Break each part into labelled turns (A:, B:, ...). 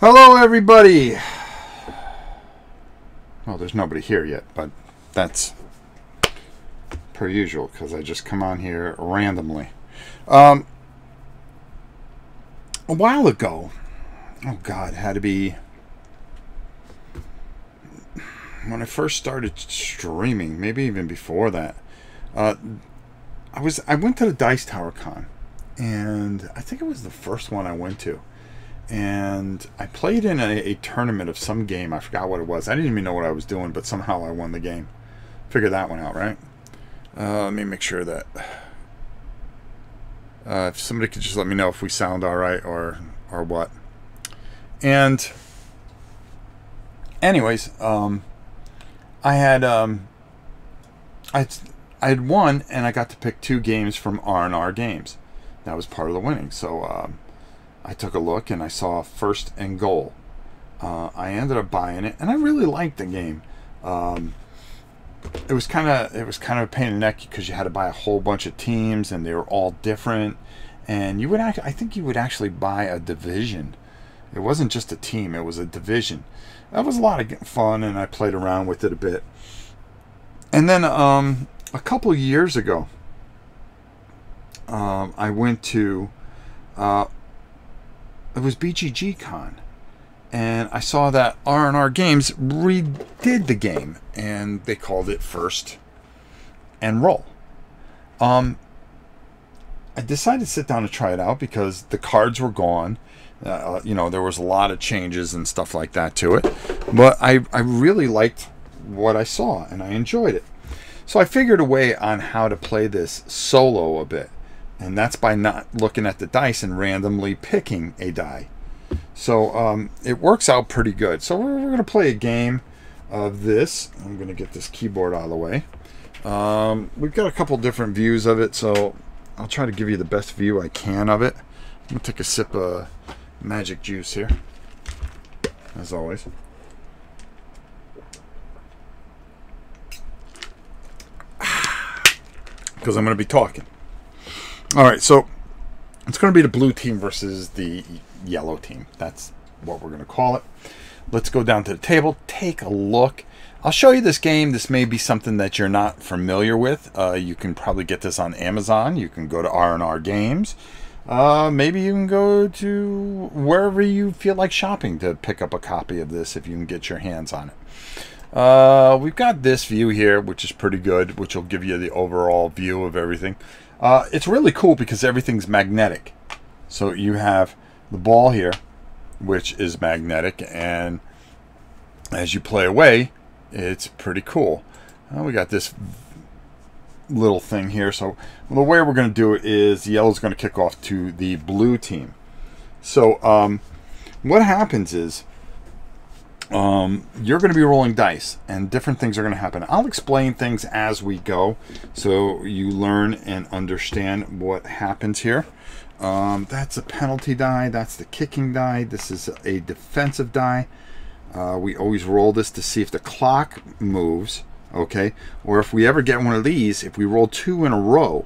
A: Hello, everybody. Well, there's nobody here yet, but that's per usual because I just come on here randomly. Um, a while ago, oh God, had to be when I first started streaming, maybe even before that. Uh, I was I went to the Dice Tower Con, and I think it was the first one I went to and I played in a, a, tournament of some game. I forgot what it was. I didn't even know what I was doing, but somehow I won the game. Figure that one out, right? Uh, let me make sure that uh, if somebody could just let me know if we sound all right or or what. And anyways, um, I had um, I I had won, and I got to pick two games from R and R Games. That was part of the winning. So. Um, I took a look and I saw first and goal. Uh, I ended up buying it, and I really liked the game. Um, it was kind of it was kind of a pain in the neck because you had to buy a whole bunch of teams, and they were all different. And you would act, I think you would actually buy a division. It wasn't just a team; it was a division. That was a lot of fun, and I played around with it a bit. And then um, a couple years ago, um, I went to uh, it was BGG Con, and I saw that R&R Games redid the game, and they called it First and Roll. Um, I decided to sit down and try it out because the cards were gone. Uh, you know, there was a lot of changes and stuff like that to it, but I I really liked what I saw and I enjoyed it. So I figured a way on how to play this solo a bit. And that's by not looking at the dice and randomly picking a die. So um, it works out pretty good. So we're, we're going to play a game of this. I'm going to get this keyboard out of the way. Um, we've got a couple different views of it, so I'll try to give you the best view I can of it. I'm going to take a sip of magic juice here, as always. Because I'm going to be talking. All right, so it's going to be the blue team versus the yellow team. That's what we're going to call it. Let's go down to the table, take a look. I'll show you this game. This may be something that you're not familiar with. Uh, you can probably get this on Amazon. You can go to R&R Games. Uh, maybe you can go to wherever you feel like shopping to pick up a copy of this if you can get your hands on it. Uh, we've got this view here, which is pretty good, which will give you the overall view of everything. Uh, it's really cool because everything's magnetic. So you have the ball here, which is magnetic, and as you play away, it's pretty cool. Uh, we got this little thing here. So the way we're going to do it is yellow's going to kick off to the blue team. So um, what happens is um, you're going to be rolling dice and different things are going to happen. I'll explain things as we go so you learn and understand what happens here. Um, that's a penalty die. That's the kicking die. This is a defensive die. Uh, we always roll this to see if the clock moves, okay? Or if we ever get one of these, if we roll two in a row,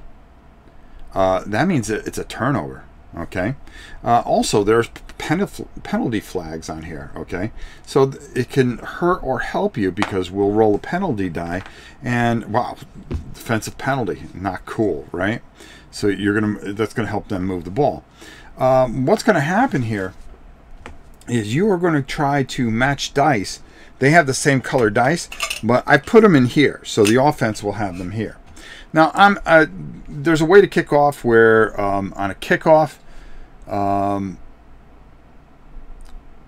A: uh, that means it's a turnover okay? Uh, also there's penalty flags on here okay? So it can hurt or help you because we'll roll a penalty die and wow defensive penalty not cool right? So you're gonna that's gonna help them move the ball. Um, what's gonna happen here is you are to try to match dice. They have the same color dice but I put them in here so the offense will have them here. Now I'm uh, there's a way to kick off where um, on a kickoff um,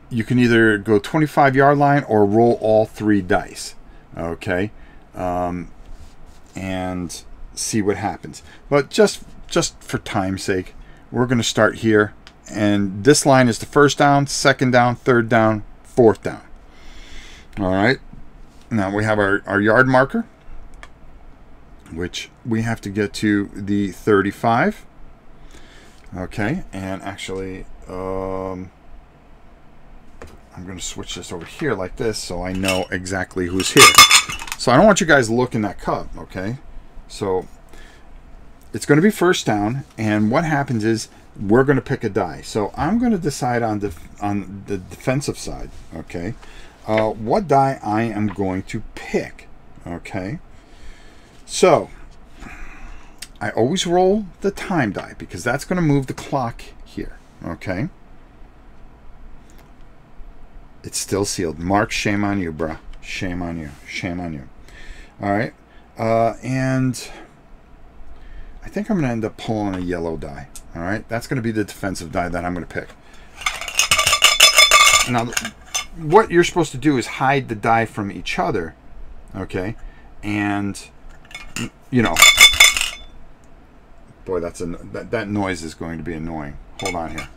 A: you can either go 25 yard line or roll all three dice. Okay. Um, and see what happens. But just just for time's sake, we're going to start here. And this line is the first down, second down, third down, fourth down. All right. Now we have our, our yard marker, which we have to get to the 35. Okay, and actually, um, I'm going to switch this over here like this so I know exactly who's here. So I don't want you guys looking that cup, okay? So it's going to be first down, and what happens is we're going to pick a die. So I'm going to decide on the on the defensive side. Okay, uh, what die I am going to pick. Okay, so I always roll the time die because that's going to move the clock here. Okay. It's still sealed. Mark, shame on you, bruh. Shame on you. Shame on you. All right. Uh, and I think I'm going to end up pulling a yellow die. All right. That's going to be the defensive die that I'm going to pick. Now, what you're supposed to do is hide the die from each other. Okay. And, you know, boy, that's a, that, that noise is going to be annoying. Hold on here.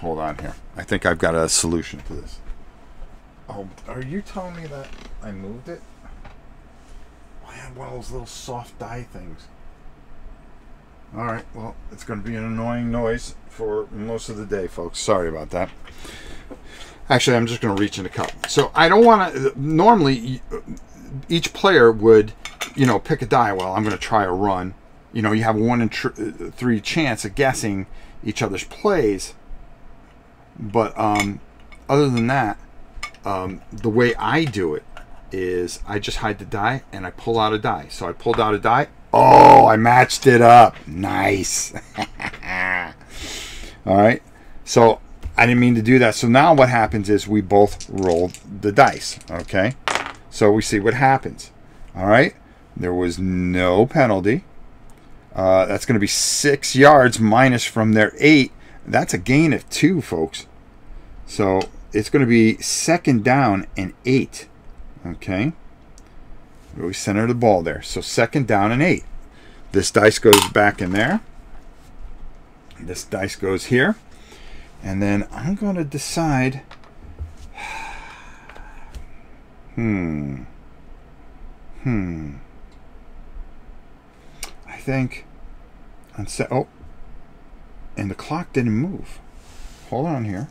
A: Hold on here. I think I've got a solution to this. Oh, are you telling me that I moved it? I had one of those little soft die things. All right, well, it's going to be an annoying noise for most of the day, folks. Sorry about that. Actually, I'm just going to reach in the cup. So I don't want to. Normally, each player would, you know, pick a die. Well, I'm going to try a run. You know, you have one in three chance of guessing each other's plays. But um, other than that, um, the way I do it is I just hide the die and I pull out a die. So I pulled out a die. Oh, I matched it up. Nice. All right. So I didn't mean to do that. So now what happens is we both roll the dice. Okay. So we see what happens. All right. There was no penalty. Uh, that's going to be six yards minus from their eight. That's a gain of two, folks. So it's going to be second down and eight. Okay. We center the ball there. So second down and eight. This dice goes back in there. This dice goes here. And then I'm going to decide. Hmm. Hmm. Think. On set. Oh. And the clock didn't move. Hold on here.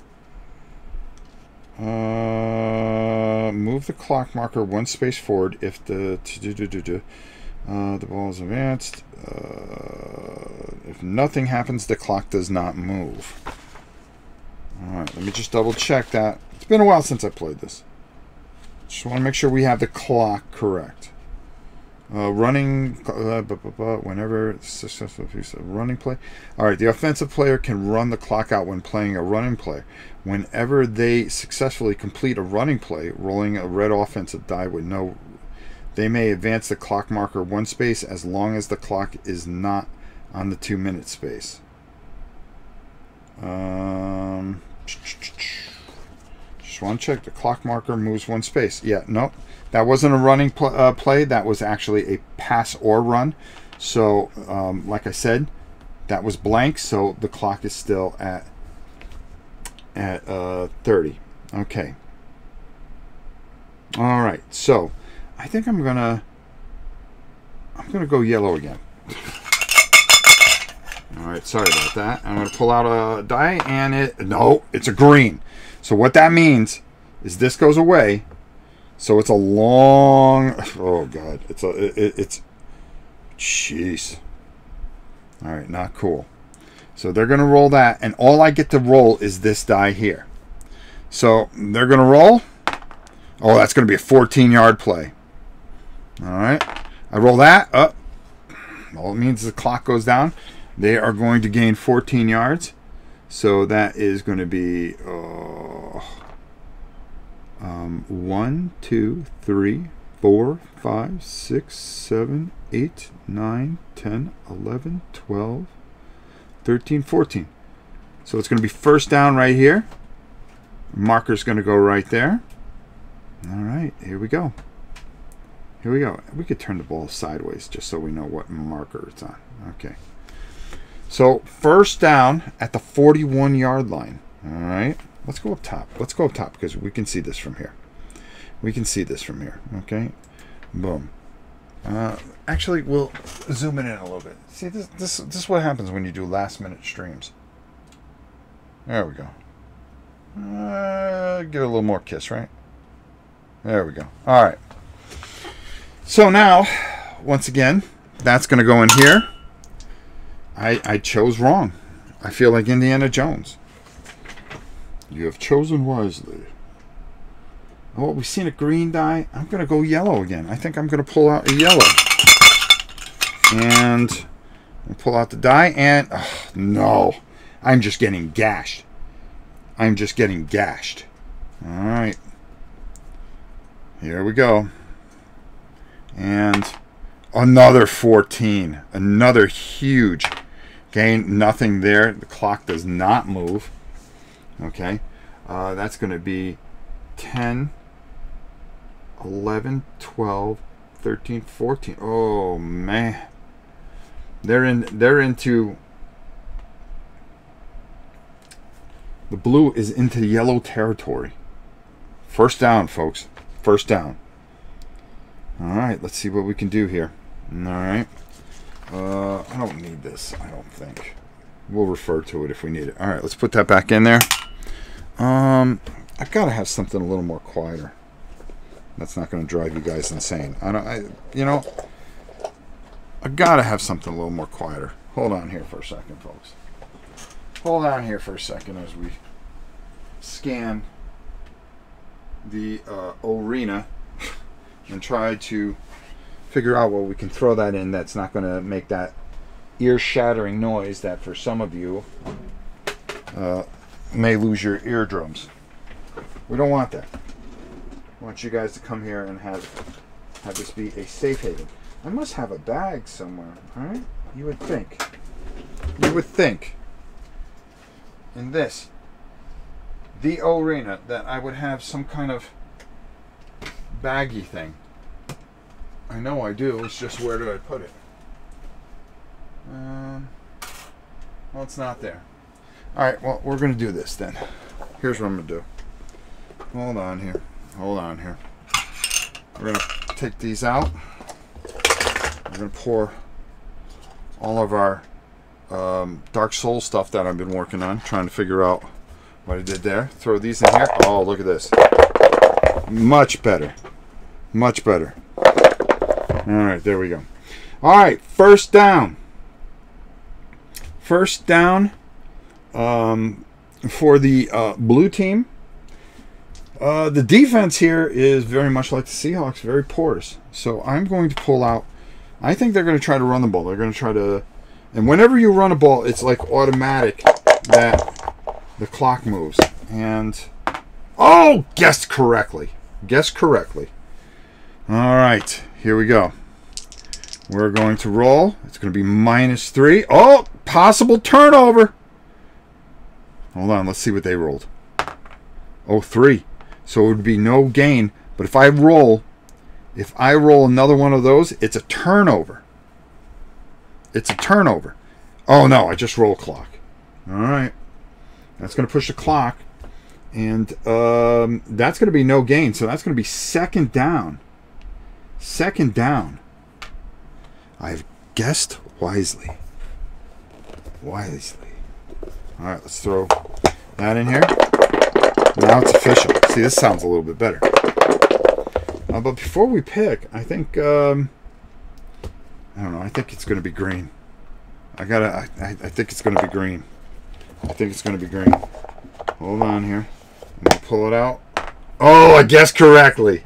A: Uh, move the clock marker one space forward if the uh, the ball is advanced. Uh, if nothing happens, the clock does not move. All right, let me just double check that. It's been a while since I played this. Just want to make sure we have the clock correct. Uh, running, uh, whenever successful piece of running play. All right, the offensive player can run the clock out when playing a running play. Whenever they successfully complete a running play, rolling a red offensive die with no, they may advance the clock marker one space as long as the clock is not on the two minute space. Um, just want to check the clock marker moves one space. Yeah, nope. That wasn't a running pl uh, play. That was actually a pass or run. So, um, like I said, that was blank. So the clock is still at at uh, 30. Okay. All right. So I think I'm gonna I'm gonna go yellow again. All right. Sorry about that. I'm gonna pull out a die and it no, it's a green. So what that means is this goes away so it's a long. Oh god, it's a it, it's. Jeez. All right, not cool. So they're gonna roll that, and all I get to roll is this die here. So they're gonna roll. Oh, that's gonna be a 14 yard play. All right, I roll that up. All it means is the clock goes down. They are going to gain 14 yards. So that is going to be. Oh, um, 1, 2, 3, 4, 5, 6, 7, 8, 9, 10, 11, 12, 13, 14. So it's going to be first down right here. Marker's going to go right there. All right, here we go. Here we go. We could turn the ball sideways just so we know what marker it's on. Okay. So first down at the 41 yard line. All right. Let's go up top. Let's go up top because we can see this from here. We can see this from here. Okay. Boom. Uh, actually, we'll zoom it in a little bit. See, this, this, this is what happens when you do last minute streams. There we go. Uh, give it a little more kiss, right? There we go. All right. So now, once again, that's going to go in here. I, I chose wrong. I feel like Indiana Jones. You have chosen wisely. Oh, we've seen a green die. I'm going to go yellow again. I think I'm going to pull out a yellow. And pull out the die. And, oh, no. I'm just getting gashed. I'm just getting gashed. All right. Here we go. And another 14. Another huge gain. Nothing there. The clock does not move. Okay. Uh, that's going to be 10, 11, 12, 13, 14. Oh, man. They're in. They're into. The blue is into yellow territory. First down, folks. First down. All right, let's see what we can do here. All right. Uh, I don't need this, I don't think. We'll refer to it if we need it. All right, let's put that back in there. Um, I've got to have something a little more quieter. That's not going to drive you guys insane. I don't, I, you know, I got to have something a little more quieter. Hold on here for a second, folks. Hold on here for a second as we scan the uh, arena and try to figure out what we can throw that in that's not going to make that ear-shattering noise that for some of you uh, may lose your eardrums. We don't want that. I want you guys to come here and have have this be a safe haven. I must have a bag somewhere, alright? You would think. You would think. In this, the arena, that I would have some kind of baggy thing. I know I do, it's just where do I put it? Um, well, it's not there. Alright, well, we're going to do this then. Here's what I'm going to do. Hold on here. Hold on here. We're going to take these out. We're going to pour all of our um, Dark Soul stuff that I've been working on, trying to figure out what I did there. Throw these in here. Oh, look at this. Much better. Much better. All right, there we go. All right, first down. First down um, for the uh, blue team. Uh, the defense here is very much like the Seahawks, very porous. So I'm going to pull out. I think they're going to try to run the ball. They're going to try to. And whenever you run a ball, it's like automatic that the clock moves. And. Oh, guessed correctly. Guessed correctly. All right, here we go. We're going to roll. It's going to be minus three. Oh, possible turnover. Hold on, let's see what they rolled. Oh, three. So it would be no gain. But if I roll, if I roll another one of those, it's a turnover. It's a turnover. Oh no, I just roll clock. All right. That's going to push the clock. And um, that's going to be no gain. So that's going to be second down. Second down. I've guessed wisely. Wisely. All right, let's throw that in here. Now it's official. See, this sounds a little bit better. Uh, but before we pick, I think, um, I don't know, I think it's going to be green. I gotta, I, I think it's going to be green. I think it's going to be green. Hold on here. I'm going to pull it out. Oh, I guessed correctly.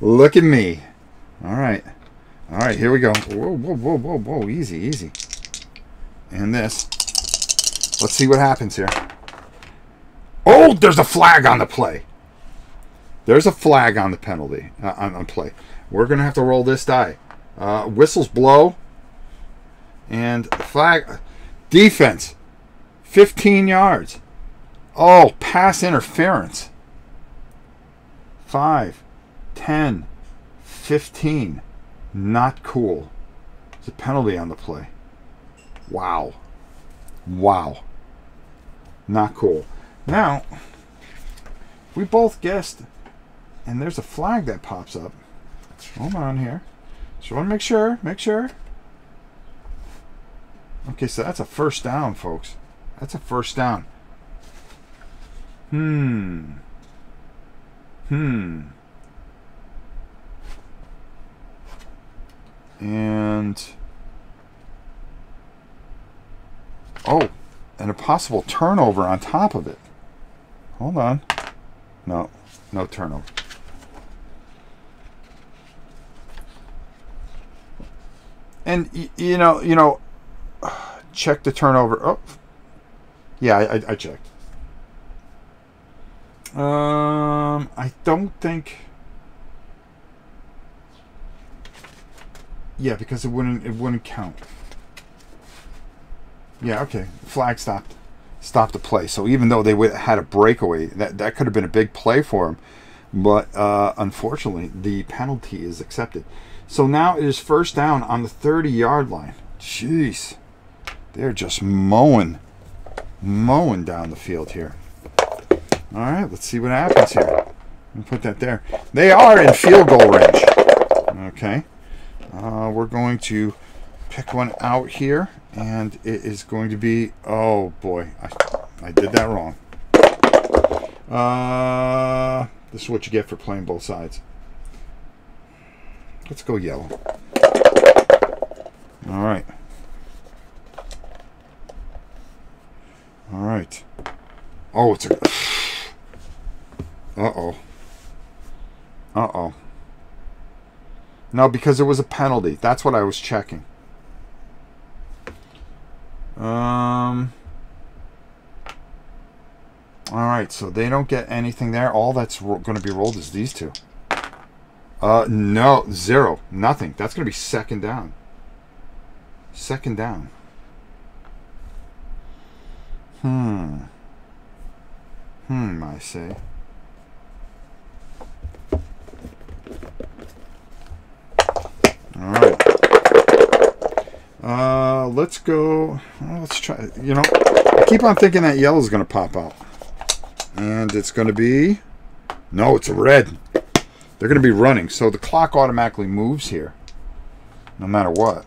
A: Look at me. All right. All right, here we go. Whoa, whoa, whoa, whoa, whoa. Easy, easy. And this. Let's see what happens here. Oh, there's a flag on the play. There's a flag on the penalty, uh, on, on play. We're going to have to roll this die. Uh, whistles blow. And flag. Defense. 15 yards. Oh, pass interference. 5, 10, 15. Not cool. It's a penalty on the play. Wow. Wow. Not cool. Now, we both guessed, and there's a flag that pops up. Hold on here. Just want to make sure. Make sure. Okay, so that's a first down, folks. That's a first down. Hmm. Hmm. And oh, and a possible turnover on top of it. Hold on. No, no turnover. And you know, you know, check the turnover. Oh, yeah, I, I checked. Um, I don't think. Yeah, because it wouldn't it wouldn't count. Yeah, okay. Flag stopped stopped the play. So even though they would had a breakaway, that that could have been a big play for him. But uh, unfortunately, the penalty is accepted. So now it is first down on the 30 yard line. Jeez. They're just mowing, mowing down the field here. All right, let's see what happens here. put that there. They are in field goal range. Okay. Uh, we're going to pick one out here, and it is going to be, oh boy, I, I did that wrong. Uh, this is what you get for playing both sides. Let's go yellow. All right. All right. Oh, it's a. Uh oh. Uh oh. No, because it was a penalty. That's what I was checking. Um. All right, so they don't get anything there. All that's going to be rolled is these two. Uh, no, zero, nothing. That's going to be second down. Second down. Hmm. Hmm, I say. All right. Uh, let's go. Well, let's try. You know, I keep on thinking that yellow is going to pop out, and it's going to be. No, it's a red. They're going to be running, so the clock automatically moves here, no matter what.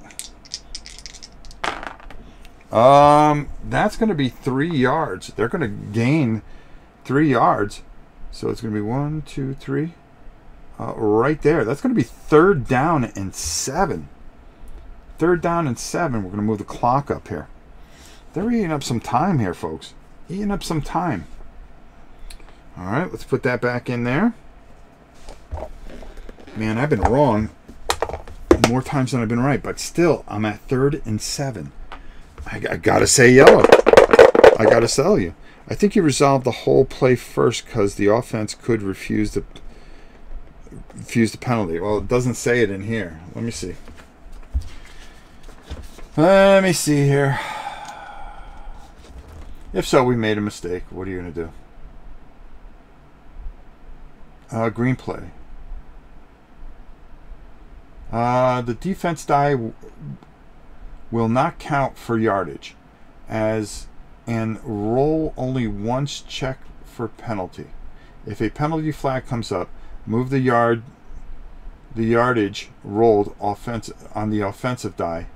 A: Um, that's going to be three yards. They're going to gain three yards. So it's going to be one, two, three. Uh, right there. That's going to be third down and seven. Third down and seven. We're going to move the clock up here. They're eating up some time here, folks. Eating up some time. All right, let's put that back in there. Man, I've been wrong more times than I've been right, but still, I'm at third and seven. I, I gotta say yellow. I gotta sell you. I think you resolved the whole play first because the offense could refuse the refuse the penalty. Well, it doesn't say it in here. Let me see. Let me see here. If so, we made a mistake. What are you going to do? Uh, green play. Uh, the defense die will not count for yardage as and roll only once check for penalty. If a penalty flag comes up, move the yard the yardage rolled offense on the offensive die,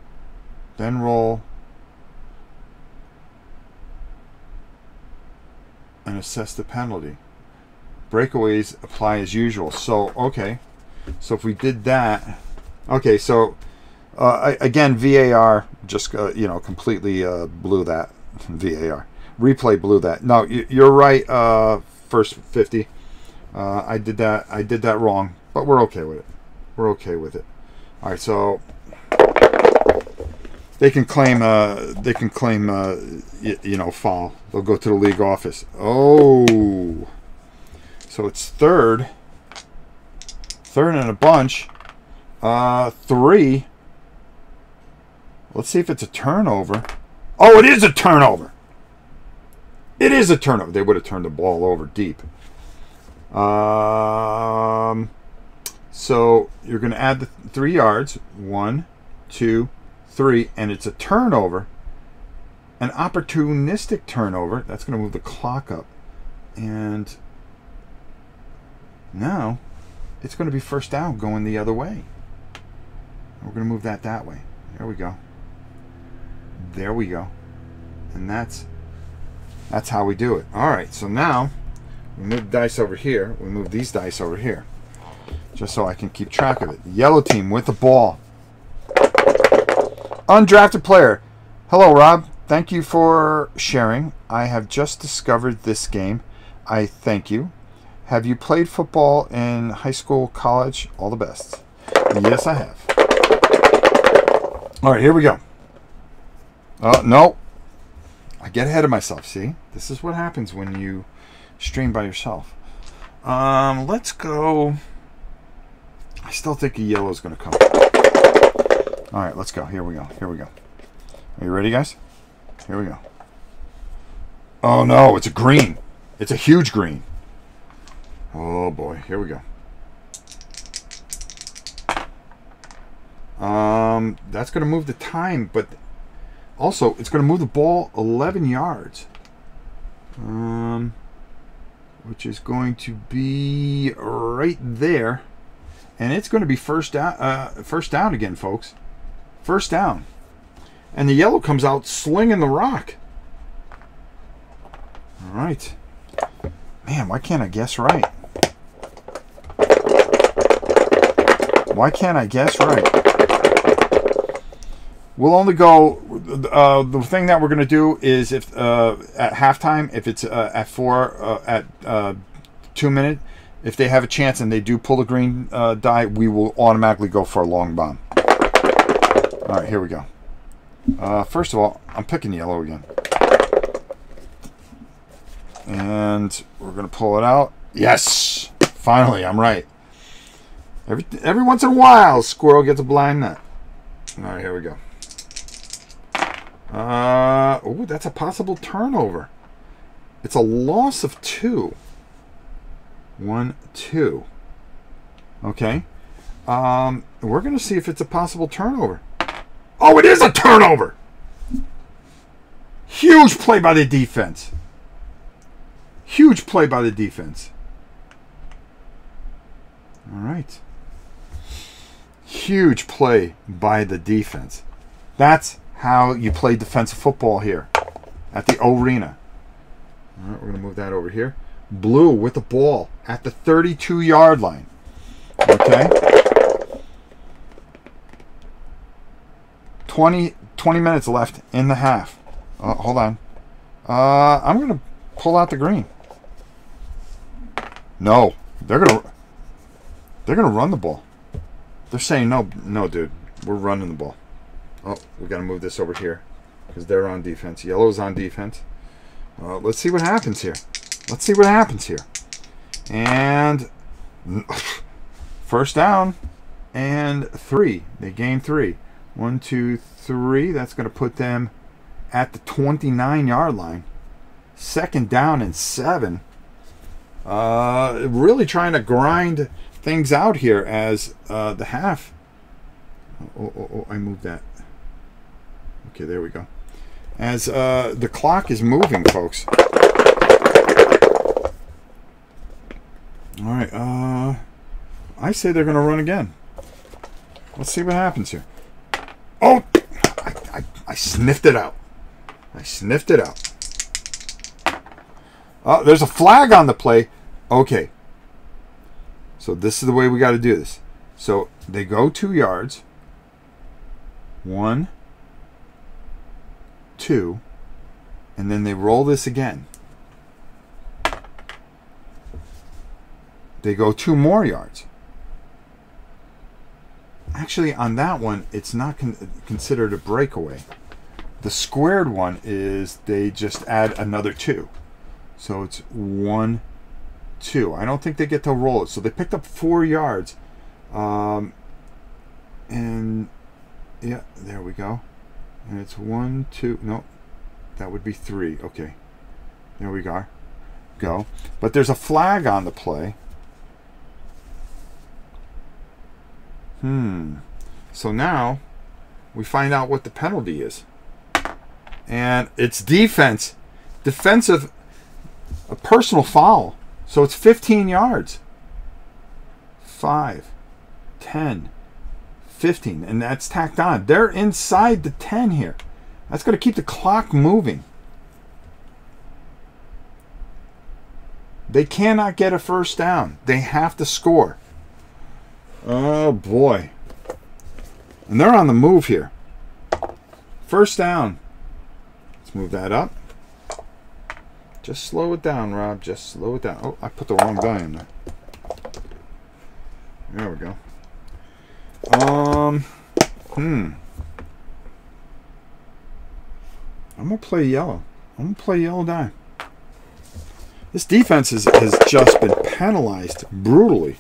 A: then roll and assess the penalty. Breakaways apply as usual. So okay. So if we did that Okay, so uh, again, VAR just uh, you know completely uh, blew that. VAR replay blew that. No, you're right. Uh, first fifty, uh, I did that. I did that wrong, but we're okay with it. We're okay with it. All right, so they can claim. Uh, they can claim. You, you know, foul. They'll go to the league office. Oh, so it's third. Third in a bunch. Uh, three. Let's see if it's a turnover. Oh, it is a turnover. It is a turnover. They would have turned the ball over deep. Um, so you're going to add the three yards. One, two, three, and it's a turnover. An opportunistic turnover. That's going to move the clock up. And now it's going to be first down going the other way. We're going to move that that way. There we go. There we go. And that's that's how we do it. All right, so now we move the dice over here. We move these dice over here. Just so I can keep track of it. Yellow team with the ball. Undrafted player. Hello, Rob. Thank you for sharing. I have just discovered this game. I thank you. Have you played football in high school, college? All the best. Yes, I have. All right, here we go. Oh, no. I get ahead of myself, see? This is what happens when you stream by yourself. Um, let's go. I still think a yellow is going to come. All right, let's go. Here we go. Here we go. Are you ready, guys? Here we go. Oh, no, it's a green. It's a huge green. Oh, boy. Here we go. Um, that's going to move the time, but also it's going to move the ball 11 yards. Um, which is going to be right there, and it's going to be first down. Uh, first down again, folks. First down, and the yellow comes out slinging the rock. All right, man. Why can't I guess right? Why can't I guess right? We'll only go. Uh, the thing that we're going to do is if uh, at halftime, if it's uh, at four, uh, at uh, two minute, if they have a chance and they do pull the green uh, die, we will automatically go for a long bomb. All right, here we go. first of all, I'm picking yellow again. And we're going to pull it out. Yes! Finally, I'm right. Every, every once in a while, squirrel gets a blind nut. All right, here we go. Uh, oh, that's a possible turnover. It's a loss of two. One, two. Okay. Um, we're going to see if it's a possible turnover. Oh, it is a turnover! Huge play by the defense. Huge play by the defense. All right. Huge play by the defense. That's how you play defensive football here at the arena. All right, we're going to move that over here. Blue with the ball at the 32 yard line. Okay. 20, 20 minutes left in the half. Uh, hold on. Uh, I'm going to pull out the green. No, they're going to they're going to run the ball. They're saying no, no, dude. We're running the ball. Oh, we got to move this over here because they're on defense. Yellow's on defense. Uh, let's see what happens here. Let's see what happens here. And first down and three. They gain three. One, two, three. That's going to put them at the 29 yard line. Second down and seven. Uh, really trying to grind things out here as uh, the half. Oh, oh, oh, I moved that. Okay, there we go. As uh, the clock is moving, folks. All right, uh, I say they're going to run again. Let's see what happens here. Oh, I, I, I sniffed it out. I sniffed it out. Oh, there's a flag on the play. Okay. So this is the way we got to do this. So they go two yards. One, two, and then they roll this again. They go two more yards. Actually, on that one, it's not con considered a breakaway. The squared one is they just add another two. So it's one, two. I don't think they get to roll it. So they picked up four yards. Um, and yeah, there we go. And it's one, two, no, that would be three. Okay, there we go. Go. But there's a flag on the play. Hmm. So now we find out what the penalty is. And it's defense. Defensive, a personal foul. So it's 15 yards. 5, 10, 15, and that's tacked on. They're inside the 10 here. That's going to keep the clock moving. They cannot get a first down. They have to score. Oh boy. And they're on the move here. First down. Let's move that up. Just slow it down, Rob. Just slow it down. Oh, I put the wrong guy in there. There we go. Um, hmm. I'm gonna play yellow. I'm gonna play yellow die. This defense is, has just been penalized brutally.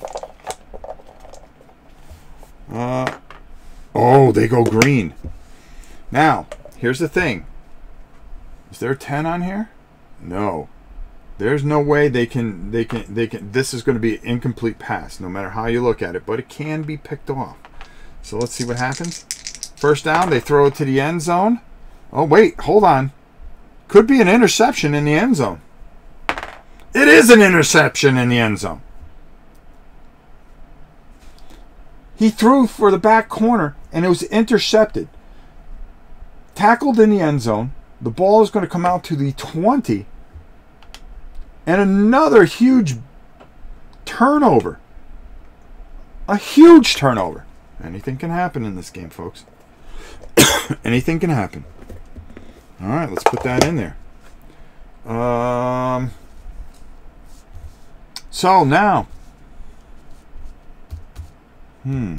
A: Uh, oh, they go green. Now, here's the thing. Is there a 10 on here? No. There's no way they can they can they can this is going to be an incomplete pass no matter how you look at it, but it can be picked off. So let's see what happens. First down, they throw it to the end zone. Oh wait, hold on. Could be an interception in the end zone. It is an interception in the end zone. He threw for the back corner and it was intercepted. Tackled in the end zone. The ball is going to come out to the 20. And another huge turnover. A huge turnover. Anything can happen in this game, folks. Anything can happen. All right, let's put that in there. Um, so now, hmm.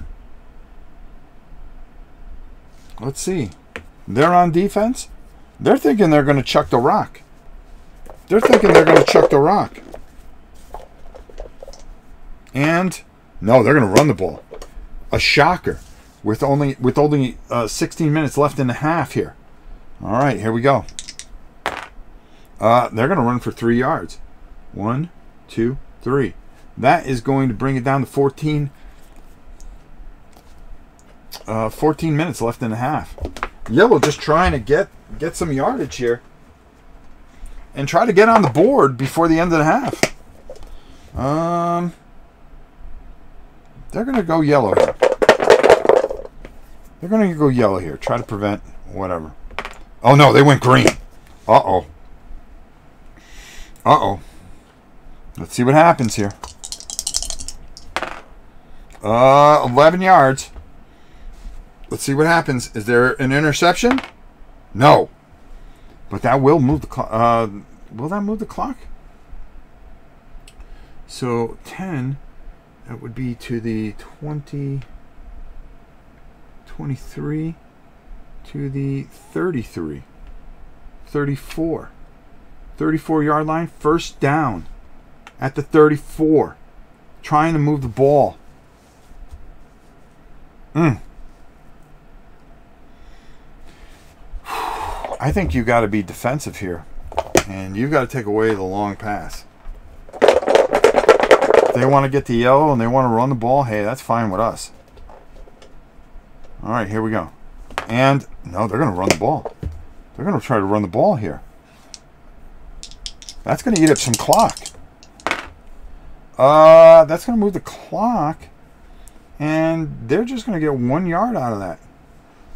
A: Let's see. They're on defense. They're thinking they're going to chuck the rock. They're thinking they're going to chuck the rock. And no, they're going to run the ball. A shocker with only with only uh, 16 minutes left in the half here. All right, here we go. Uh, they're going to run for three yards. One, two, three. That is going to bring it down to 14. Uh, 14 minutes left in the half. Yellow just trying to get get some yardage here and try to get on the board before the end of the half. Um, they're going to go yellow here. They're going to go yellow here. Try to prevent whatever. Oh, no, they went green. Uh-oh. Uh-oh. Let's see what happens here. Uh, 11 yards. Let's see what happens. Is there an interception? No. But that will move the clock. Uh, will that move the clock? So 10, that would be to the 20, 23, to the 33, 34, 34 yard line, first down at the 34, trying to move the ball. Mm. I think you got to be defensive here, and you've got to take away the long pass. If they want to get the yellow and they want to run the ball, hey, that's fine with us. All right, here we go. And no, they're going to run the ball. They're going to try to run the ball here. That's going to eat up some clock. Uh, that's going to move the clock. And they're just going to get one yard out of that.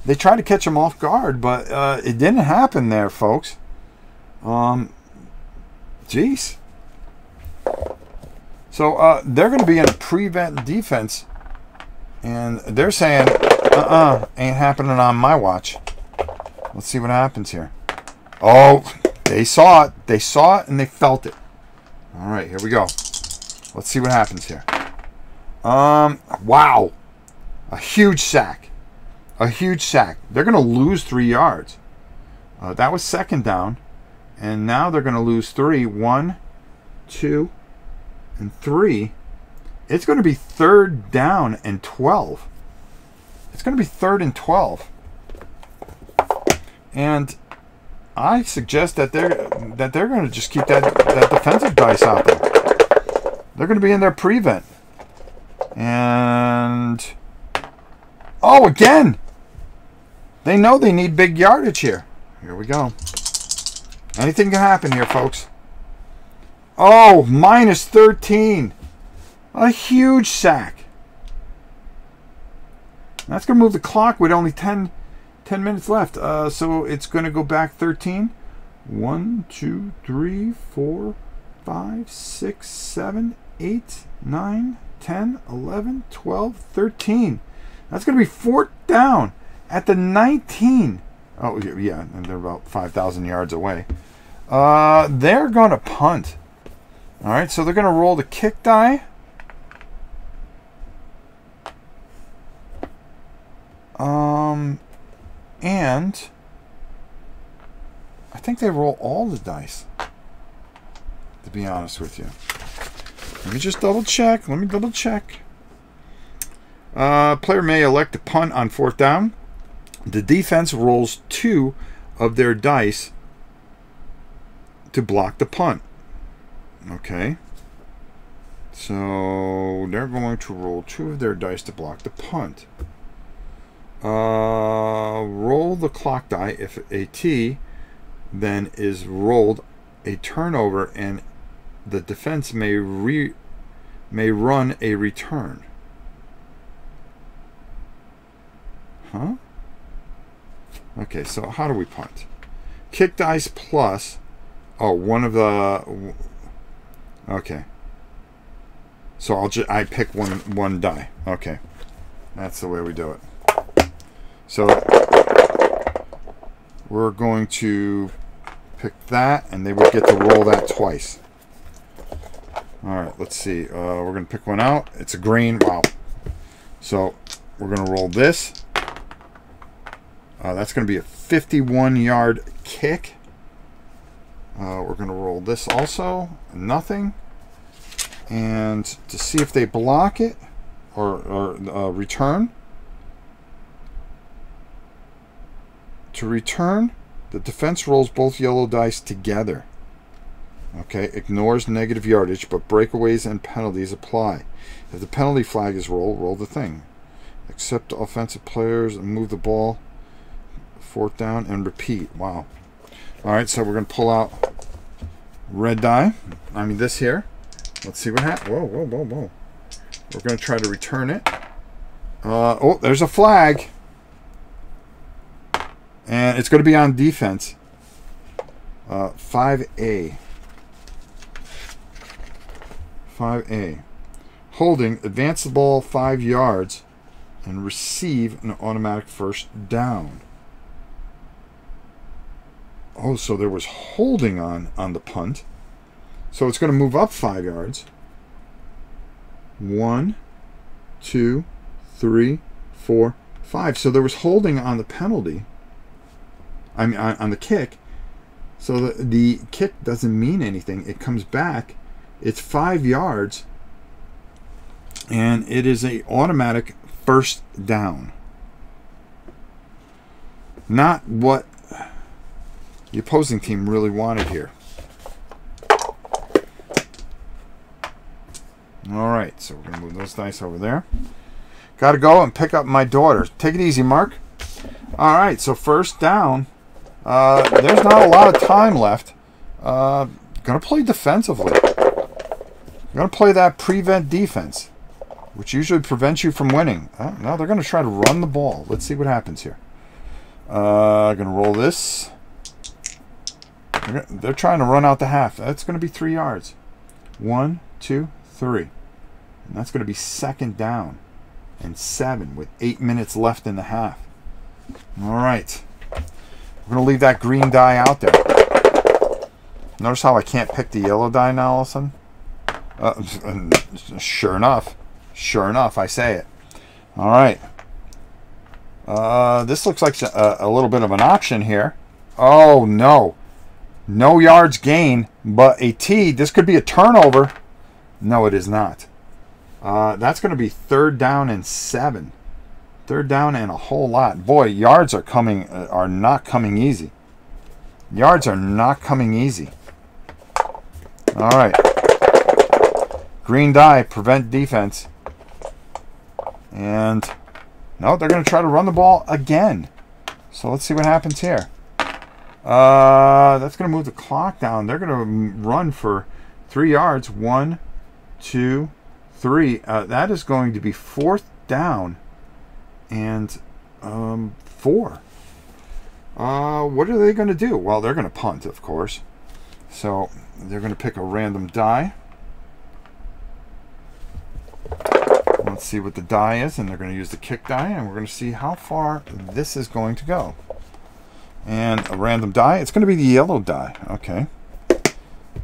A: They tried to catch him off guard, but uh, it didn't happen there, folks. Um, jeez. So uh, they're going to be in a prevent defense, and they're saying, "Uh-uh, ain't happening on my watch." Let's see what happens here. Oh, they saw it. They saw it and they felt it. All right, here we go. Let's see what happens here. Um, wow, a huge sack a huge sack. They're going to lose three yards. Uh, that was second down. And now they're going to lose three. One, two, and three. It's going to be third down and 12. It's going to be third and 12. And I suggest that they're that they're going to just keep that that defensive dice out there. They're going to be in their prevent. And oh, again, they know they need big yardage here. Here we go. Anything can happen here, folks. Oh, minus 13. A huge sack. That's going to move the clock with only 10, 10 minutes left. Uh, so it's going to go back 13. 1, 2, 3, 4, 5, 6, 7, 8, 9, 10, 11, 12, 13. That's going to be fourth down at the 19. Oh, yeah, they're about 5,000 yards away. Uh, they're going to punt. All right, so they're going to roll the kick die. Um, and I think they roll all the dice, to be honest with you. Let me just double check. Let me double check. Uh, player may elect to punt on fourth down. The defense rolls two of their dice to block the punt. Okay. So they're going to roll two of their dice to block the punt. Uh, roll the clock die if a T then is rolled a turnover and the defense may re may run a return. Huh? Okay, so how do we punt? Kick dice plus oh one of the okay. So I'll just I pick one one die. Okay. That's the way we do it. So we're going to pick that, and they would get to roll that twice. All right, let's see. Uh, we're going to pick one out. It's a green. Wow. So we're going to roll this. Uh, that's going to be a 51-yard kick. Uh, we're going to roll this also. Nothing. And to see if they block it or, or uh, return, To return, the defense rolls both yellow dice together. Okay, ignores negative yardage, but breakaways and penalties apply. If the penalty flag is rolled, roll the thing. Accept offensive players and move the ball. Fourth down and repeat. Wow. All right, so we're going to pull out red die. I mean, this here. Let's see what happens. Whoa, whoa, whoa, whoa. We're going to try to return it. Uh, oh, there's a flag. And it's going to be on defense. Uh, 5A. 5A. Holding, advance the ball 5 yards and receive an automatic first down. Oh, so there was holding on on the punt. So it's going to move up 5 yards. One, two, three, four, five. So there was holding on the penalty. I mean, on, on the kick. So the, the kick doesn't mean anything. It comes back. It's five yards. And it is a automatic first down. Not what the opposing team really wanted here. All right, so we're going to move those dice over there. Got to go and pick up my daughter. Take it easy, Mark. All right, so first down. Uh, there's not a lot of time left. Uh, gonna play defensively. Gonna play that prevent defense, which usually prevents you from winning. Uh, now they're gonna try to run the ball. Let's see what happens here. Uh, gonna roll this. They're, they're trying to run out the half. That's gonna be three yards. One, two, three. And that's gonna be second down and seven with eight minutes left in the half. All right. We're going to leave that green die out there. Notice how I can't pick the yellow die now, Allison? Uh, sure enough. Sure enough, I say it. All right. Uh, this looks like a, a little bit of an option here. Oh, no. No yards gain, but a T. This could be a turnover. No, it is not. Uh, that's going to be third down and seven. Third down and a whole lot. Boy, yards are coming uh, are not coming easy. Yards are not coming easy. All right. Green die, prevent defense. And no, they're going to try to run the ball again. So let's see what happens here. Uh, that's going to move the clock down. They're going to run for three yards. One, two, three. Uh, that is going to be fourth down and um, four. Uh, what are they going to do? Well, they're going to punt, of course. So they're going to pick a random die. Let's see what the die is, and they're going to use the kick die, and we're going to see how far this is going to go. And a random die. It's going to be the yellow die. Okay.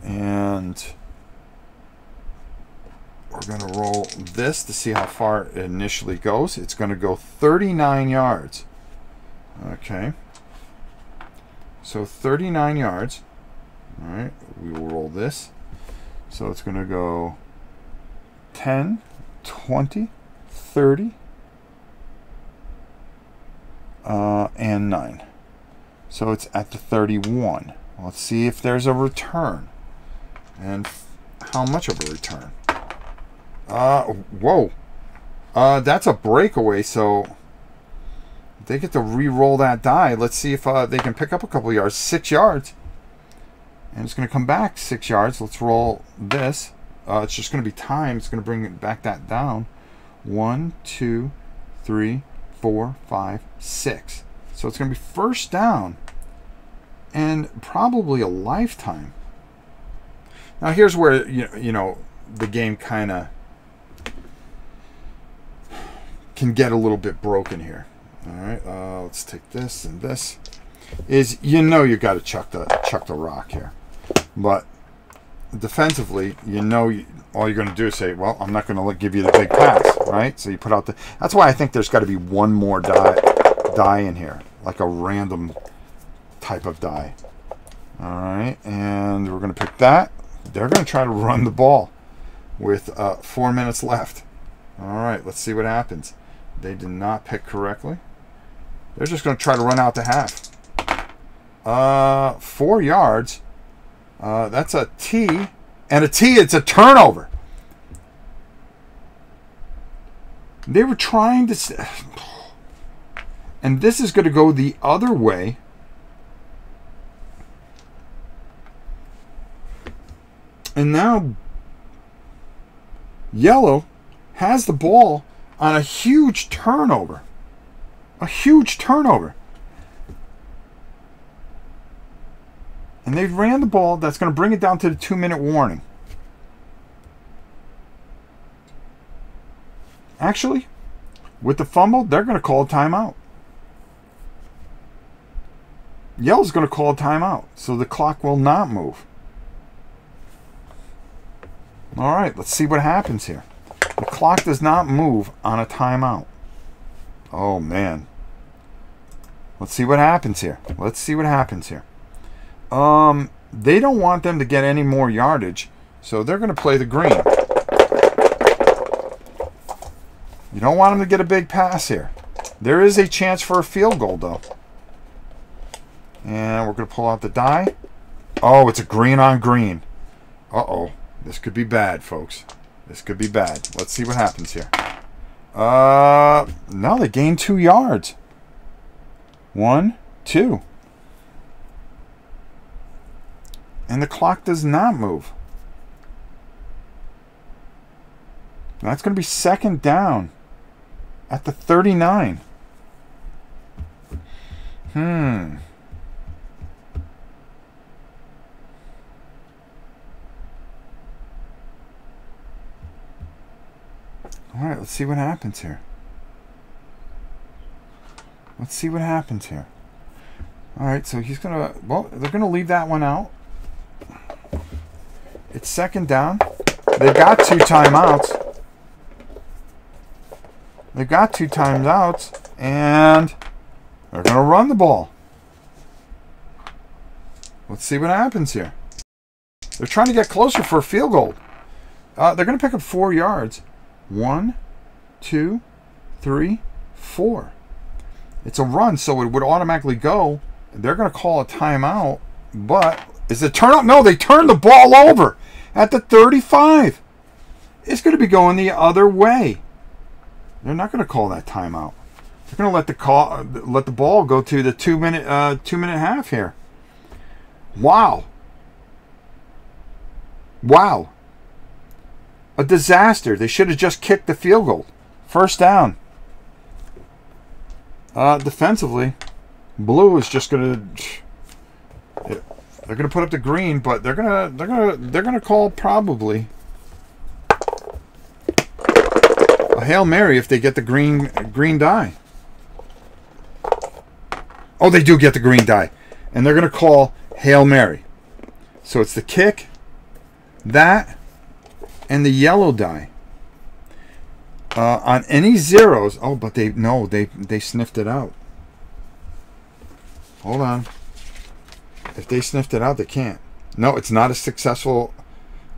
A: And we're going to roll this to see how far it initially goes. It's going to go 39 yards. Okay. So 39 yards. All right. We will roll this. So it's going to go 10, 20, 30, uh, and 9. So it's at the 31. Let's see if there's a return. And how much of a return? Uh, whoa. Uh, that's a breakaway, so they get to re-roll that die. Let's see if uh, they can pick up a couple yards. Six yards. And it's going to come back six yards. Let's roll this. Uh, it's just going to be time. It's going to bring it back that down. One, two, three, four, five, six. So it's going to be first down and probably a lifetime. Now here's where you you know the game kind of can get a little bit broken here. All right, uh, let's take this and this. Is you know you got to chuck the chuck the rock here, but defensively, you know you, all you're going to do is say, "Well, I'm not going to give you the big pass," right? So you put out the. That's why I think there's got to be one more die die in here, like a random type of die. All right, and we're going to pick that. They're going to try to run the ball with uh, four minutes left. All right, let's see what happens. They did not pick correctly. They're just going to try to run out the half. Uh, four yards. Uh, that's a T. And a T, it's a turnover. They were trying to... And this is going to go the other way. And now Yellow has the ball on a huge turnover. A huge turnover. And they ran the ball. That's going to bring it down to the two minute warning. Actually, with the fumble, they're going to call a timeout. Yellow's going to call a timeout, so the clock will not move. All right, let's see what happens here. The clock does not move on a timeout. Oh, man. Let's see what happens here. Let's see what happens here. Um, they don't want them to get any more yardage, so they're going to play the green. You don't want them to get a big pass here. There is a chance for a field goal, though. And we're going to pull out the die. Oh, it's a green on green. Uh-oh. This could be bad, folks. This could be bad. Let's see what happens here. Uh, no, they gained two yards. One, two. And the clock does not move. That's going to be second down at the 39. Hmm. All right, let's see what happens here. Let's see what happens here. All right, so he's going to, well, they're going to leave that one out. It's second down. They've got two timeouts. They've got two timeouts, and they're going to run the ball. Let's see what happens here. They're trying to get closer for a field goal. Uh, they're going to pick up four yards. One, two, three, four. It's a run, so it would automatically go. They're going to call a timeout, but is it turn up? No, they turned the ball over at the 35. It's going to be going the other way. They're not going to call that timeout. They're going to let the call, let the ball go to the two minute, uh, two minute half here. Wow. Wow. A disaster. They should have just kicked the field goal. First down. Uh, defensively, blue is just going to they're going to put up the green, but they're going to they're going to they're going to call probably a Hail Mary if they get the green green die. Oh, they do get the green die. And they're going to call Hail Mary. So it's the kick, that, and the yellow die. Uh, on any zeros, oh, but they no, they they sniffed it out. Hold on. If they sniffed it out, they can't. No, it's not a successful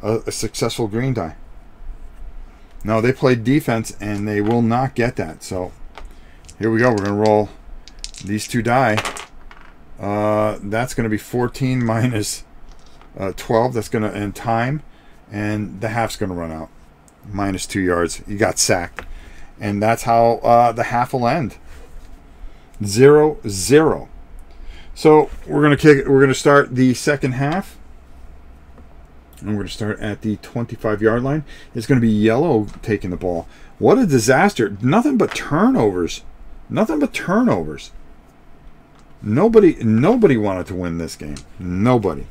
A: a, a successful green die. No, they played defense and they will not get that. So here we go. We're gonna roll these two die. Uh, that's gonna be 14 minus, uh, 12. That's gonna end time, and the half's gonna run out. Minus two yards. You got sacked, and that's how uh, the half will end. Zero zero. So we're gonna kick. We're gonna start the second half. And we're going to start at the 25 yard line. It's going to be yellow taking the ball. What a disaster. Nothing but turnovers. Nothing but turnovers. Nobody nobody wanted to win this game. Nobody.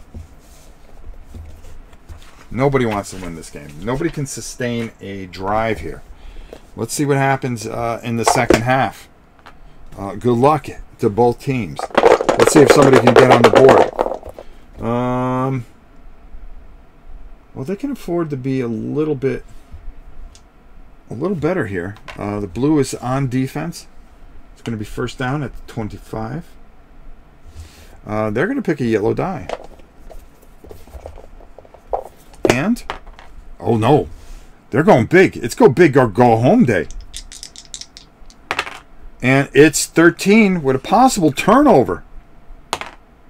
A: Nobody wants to win this game. Nobody can sustain a drive here. Let's see what happens uh, in the second half. Uh, good luck to both teams. Let's see if somebody can get on the board. Um, well, they can afford to be a little bit, a little better here. Uh, the blue is on defense. It's going to be first down at 25. Uh, they're going to pick a yellow die. And, oh no, they're going big. It's go big or go home day. And it's 13 with a possible turnover.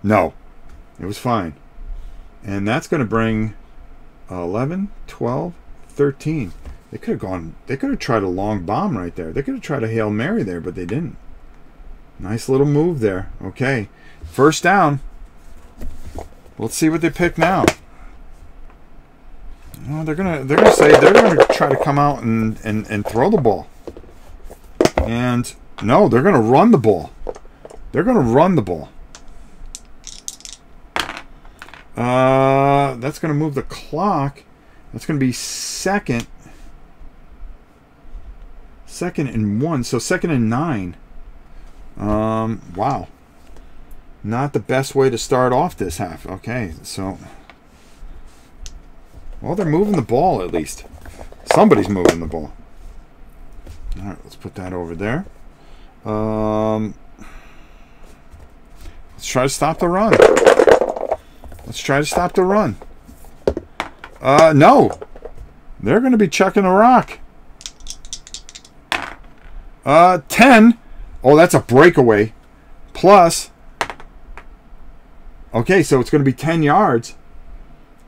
A: No, it was fine. And that's going to bring 11, 12, 13. They could have gone, they could have tried a long bomb right there. They could have tried a Hail Mary there, but they didn't. Nice little move there. Okay. First down. Let's see what they pick now. Oh, they're gonna they're gonna say they're gonna try to come out and, and, and throw the ball. And no, they're gonna run the ball. They're gonna run the ball. Uh, that's to move the clock. That's to be second. Second and one. So second and nine. Um, wow. Not the best way to start off this half. Okay, so. Well, they're moving the ball at least. Somebody's moving the ball. All right, let's put that over there. Um, let's try to stop the run. Let's try to stop the run. Uh, no. They're going to be chucking a rock. Uh, 10. Oh, that's a breakaway. Plus. Okay, so it's going to be 10 yards.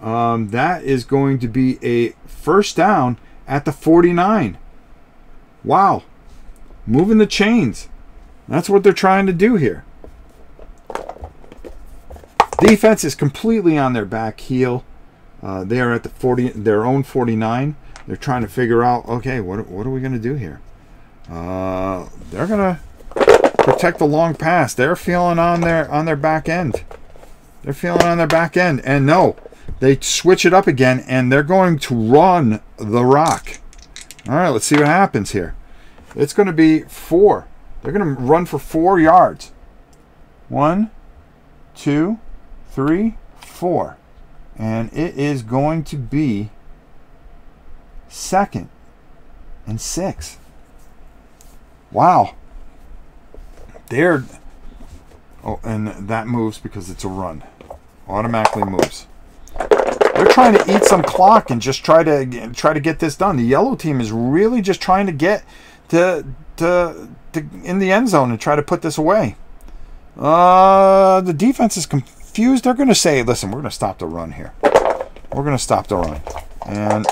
A: Um, that is going to be a first down at the 49. Wow. Moving the chains. That's what they're trying to do here. Defense is completely on their back heel. Uh, they are at the 40, their own 49. They're trying to figure out, okay, what, what are we going to do here? Uh, they're going to protect the long pass. They're feeling on their on their back end. They're feeling on their back end. And no, they switch it up again, and they're going to run the rock. All right, let's see what happens here. It's going to be four. They're going to run for four yards. One, two, three, four. And it is going to be second and six. Wow. They're. Oh, and that moves because it's a run. Automatically moves. They're trying to eat some clock and just try to try to get this done. The yellow team is really just trying to get to to, to in the end zone and try to put this away. Uh, the defense is confused, they're going to say, listen, we're going to stop the run here. We're going to stop the run. And,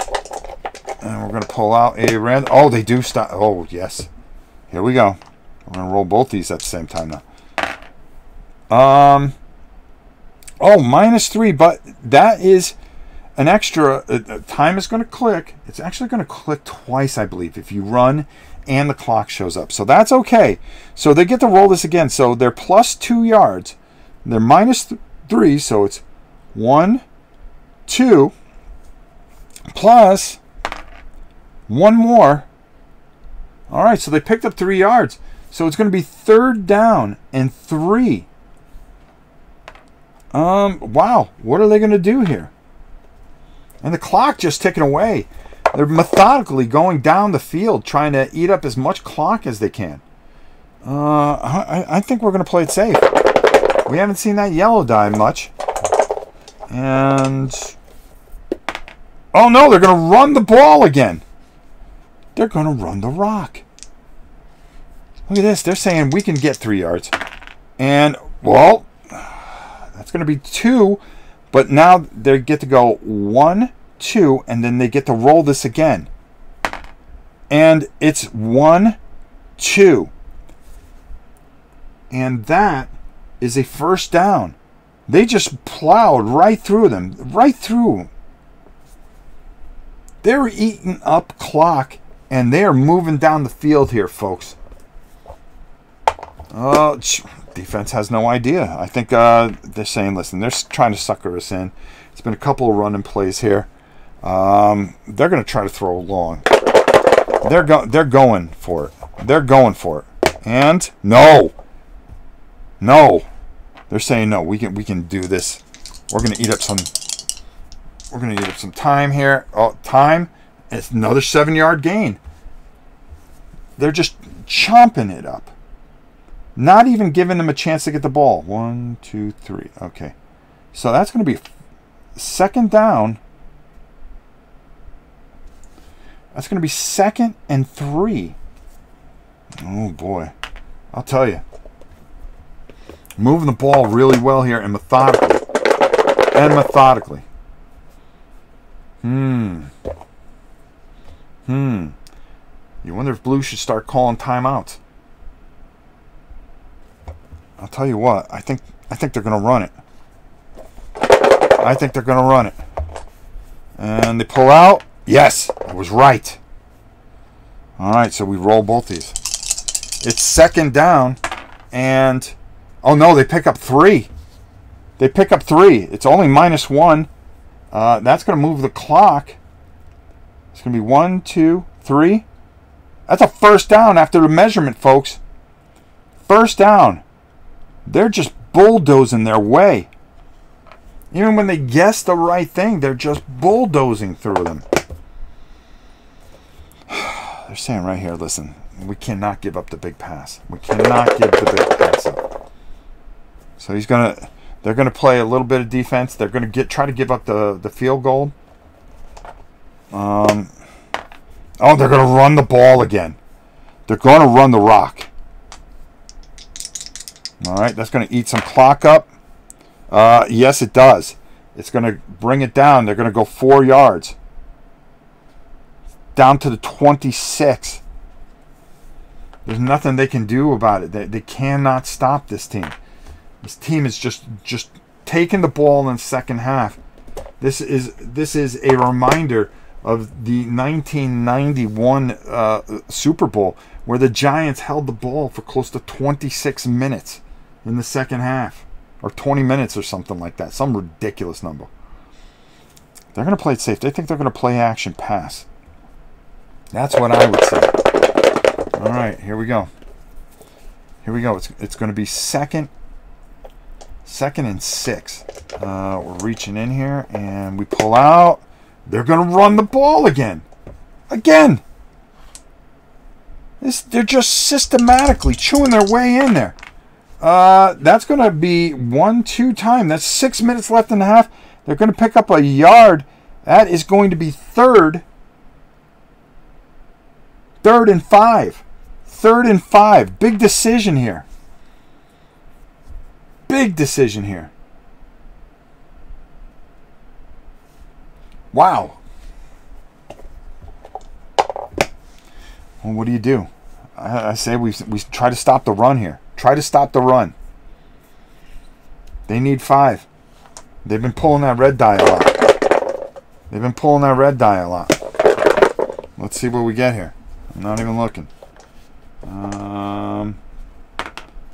A: and we're going to pull out a random. Oh, they do stop. Oh, yes. Here we go. We're going to roll both these at the same time now. Um. Oh, minus three, but that is an extra. Uh, uh time is going to click. It's actually going to click twice, I believe, if you run and the clock shows up. So that's okay. So they get to roll this again. So they're plus two yards. They're minus th three, so it's one, two, plus one more. All right, so they picked up three yards. So it's going to be third down and three. Um, wow, what are they going to do here? And the clock just ticking away. They're methodically going down the field, trying to eat up as much clock as they can. Uh, I, I think we're going to play it safe. We haven't seen that yellow die much. And... Oh no, they're going to run the ball again. They're going to run the rock. Look at this. They're saying we can get three yards. And, well, that's going to be two. But now they get to go one, two, and then they get to roll this again. And it's one, two. And that is a first down. They just plowed right through them, right through. They're eating up clock, and they are moving down the field here, folks. Oh, defense has no idea. I think uh, they're saying, listen, they're trying to sucker us in. It's been a couple of running plays here. Um, they're going to try to throw long. They're go they're going for it. They're going for it. And no, no, they're saying no. We can we can do this. We're going to eat up some. We're going to eat up some time here. Oh, time. It's another seven yard gain. They're just chomping it up. Not even giving them a chance to get the ball. One, two, three. Okay. So that's going to be second down. That's going to be second and three. Oh, boy. I'll tell you. Moving the ball really well here and methodically. And methodically. Hmm. Hmm. You wonder if Blue should start calling timeouts. I'll tell you what. I think I think they're going to run it. I think they're going to run it. And they pull out. Yes, I was right. All right, so we roll both these. It's second down, and oh no, they pick up three. They pick up three. It's only minus one. Uh, that's going to move the clock. It's going to be one, two, three. That's a first down after the measurement, folks. First down. They're just bulldozing their way. Even when they guess the right thing, they're just bulldozing through them. They're saying right here, listen, we cannot give up the big pass. We cannot give the big pass up. So he's gonna they're gonna play a little bit of defense. They're gonna get try to give up the, the field goal. Um Oh, they're gonna run the ball again. They're gonna run the rock. All right, that's going to eat some clock up. Uh, yes, it does. It's going to bring it down. They're going to go four yards. Down to the 26. There's nothing they can do about it. They, they cannot stop this team. This team is just just taking the ball in the second half. This is this is a reminder of the 1991 uh, Super Bowl where the Giants held the ball for close to 26 minutes in the second half, or 20 minutes or something like that. Some ridiculous number. They're going to play it safe. They think they're going to play action pass. That's what I would say. All right, here we go. Here we go. It's, it's going to be second, second and six. Uh, we're reaching in here, and we pull out. They're going to run the ball again. Again. This, they're just systematically chewing their way in there. Uh, that's going to be one, two time. That's six minutes left in the half. They're going to pick up a yard. That is going to be third. Third and five. Third and five. Big decision here. Big decision here. Wow. Well, what do you do? I, I say we, we try to stop the run here. Try to stop the run. They need five. They've been pulling that red die a lot. They've been pulling that red die a lot. Let's see what we get here. I'm not even looking. Um,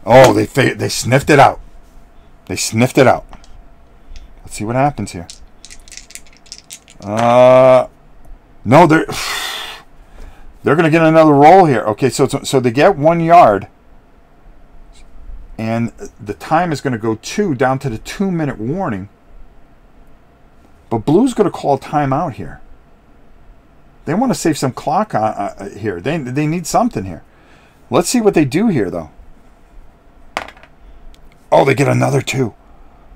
A: oh, they they sniffed it out. They sniffed it out. Let's see what happens here. Uh, no, they're they're gonna get another roll here. Okay, so so they get one yard. And the time is going to go two down to the two minute warning. But blue's going to call timeout here. They want to save some clock uh, uh, here. They, they need something here. Let's see what they do here, though. Oh, they get another two.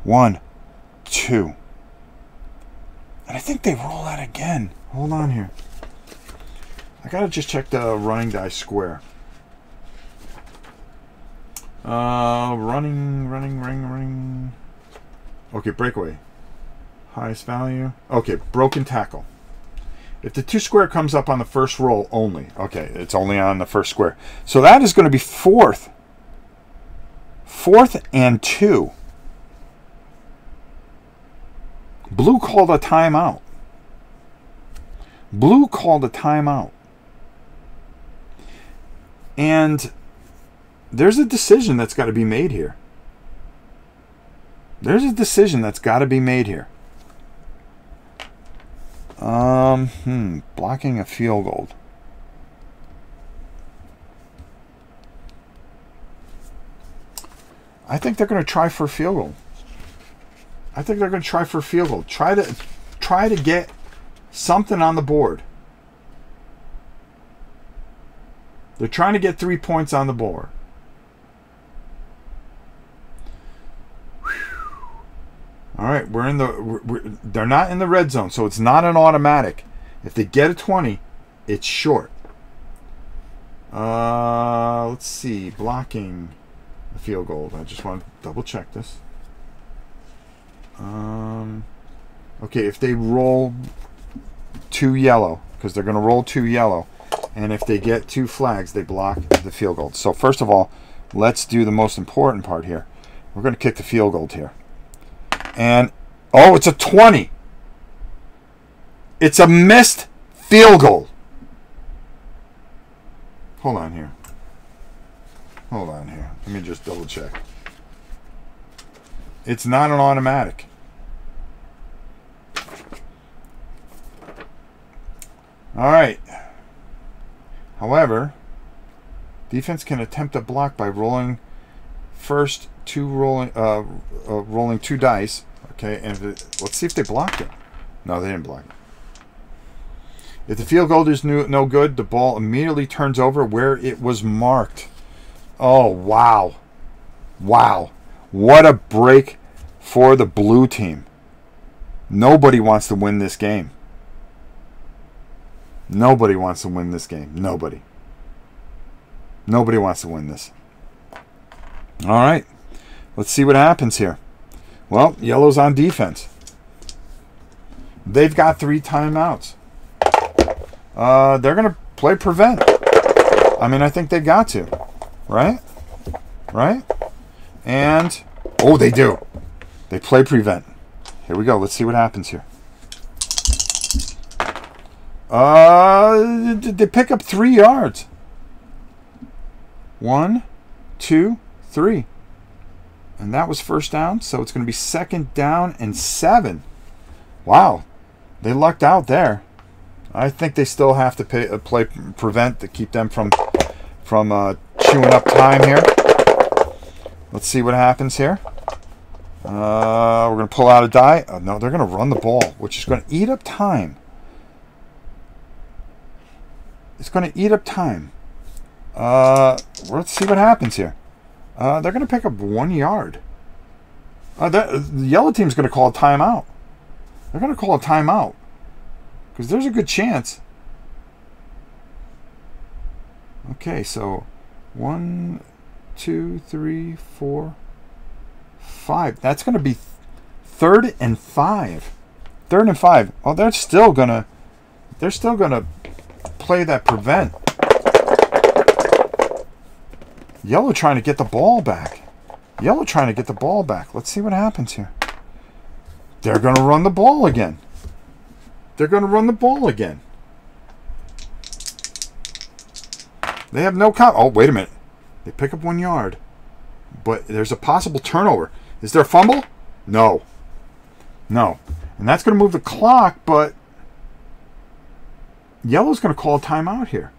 A: One, two. And I think they roll that again. Hold on here. I gotta just check the running die square. Uh, running, running, running, running. Okay, breakaway. Highest value. Okay, broken tackle. If the two square comes up on the first roll only, okay, it's only on the first square. So that is going to be fourth. Fourth and two. Blue called a timeout. Blue called a timeout. And there's a decision that's got to be made here. There's a decision that's got to be made here. Um, hmm, blocking a field goal. I think they're going to try for a field goal. I think they're going to try for a field goal. Try to try to get something on the board. They're trying to get three points on the board. All right, we're in the. We're, they're not in the red zone, so it's not an automatic. If they get a 20, it's short. Uh, let's see. Blocking the field goal. I just want to double check this. Um, okay, if they roll two yellow, because they're going to roll two yellow, and if they get two flags, they block the field goal. So first of all, let's do the most important part here. We're going to kick the field goal here. And, oh, it's a 20. It's a missed field goal. Hold on here. Hold on here. Let me just double check. It's not an automatic. All right. However, defense can attempt a block by rolling first two rolling uh, uh, rolling two dice. Okay, and it, let's see if they blocked it. No, they didn't block it. If the field goal is no, no good, the ball immediately turns over where it was marked. Oh, wow. Wow. What a break for the blue team. Nobody wants to win this game. Nobody wants to win this game. Nobody. Nobody wants to win this. All right. Let's see what happens here. Well, yellow's on defense. They've got three timeouts. Uh, they're going to play prevent. I mean, I think they got to. Right? Right? And, oh, they do. They play prevent. Here we go. Let's see what happens here. Uh, they pick up three yards. One, two, three. And that was first down, so it's going to be second down and seven. Wow, they lucked out there. I think they still have to pay, uh, play prevent to keep them from from uh, chewing up time here. Let's see what happens here. Uh, we're going to pull out a die. Oh, no, they're going to run the ball, which is going to eat up time. It's going to eat up time. Uh, let's see what happens here. Uh, they're going to pick up one yard. Uh, the yellow team's going to call a timeout. They're going to call a timeout. Because there's a good chance. Okay, so one, two, three, four, five. That's going to be third and five. Third and five. Oh, they're still going to... They're still going to play that prevent. Yellow trying to get the ball back. Yellow trying to get the ball back. Let's see what happens here. They're going to run the ball again. They're going to run the ball again. They have no com. Oh, wait a minute. They pick up one yard. But there's a possible turnover. Is there a fumble? No. No. And that's going to move the clock, but Yellow's going to call a timeout here.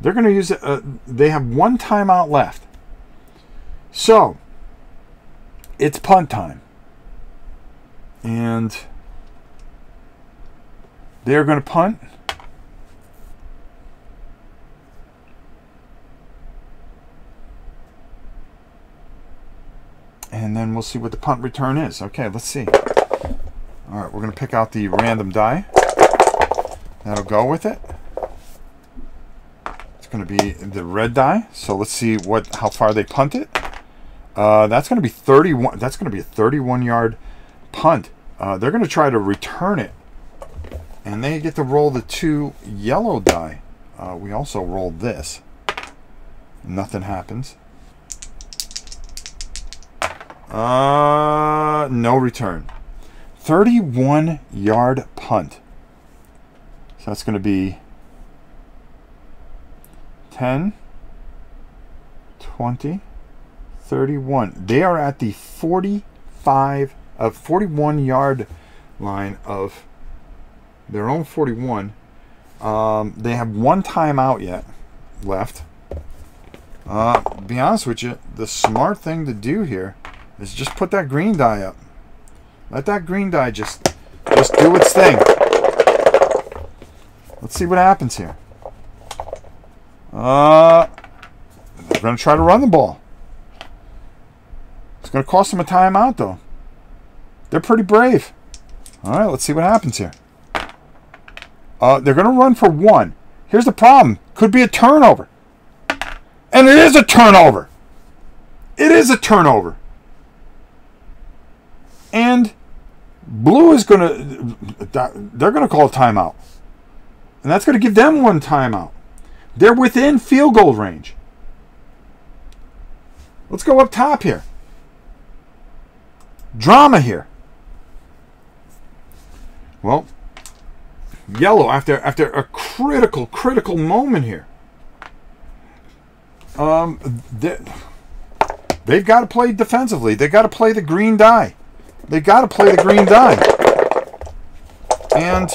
A: They're going to use it. Uh, they have one timeout left. So, it's punt time. And they're going to punt. And then we'll see what the punt return is. Okay, let's see. All right, we're going to pick out the random die. That'll go with it. Going to be the red die. So let's see what how far they punt it. Uh, that's going to be 31. That's going to be a 31 yard punt. Uh, they're going to try to return it. And they get to roll the two yellow die. Uh, we also rolled this. Nothing happens. Uh, no return. 31 yard punt. So that's going to be 10, 20, 31. They are at the 45 of 41 yard line of their own 41. Um, they have one timeout yet left. Uh, be honest with you, the smart thing to do here is just put that green die up. Let that green die just just do its thing. Let's see what happens here. Uh, they're going to try to run the ball. It's going to cost them a timeout, though. They're pretty brave. All right, let's see what happens here. Uh, they're going to run for one. Here's the problem. Could be a turnover. And it is a turnover. It is a turnover. And blue is going to, they're going to call a timeout. And that's going to give them one timeout. They're within field goal range. Let's go up top here. Drama here. Well, yellow after after a critical critical moment here. Um, they, they've got to play defensively. They got to play the green die. They got to play the green die. And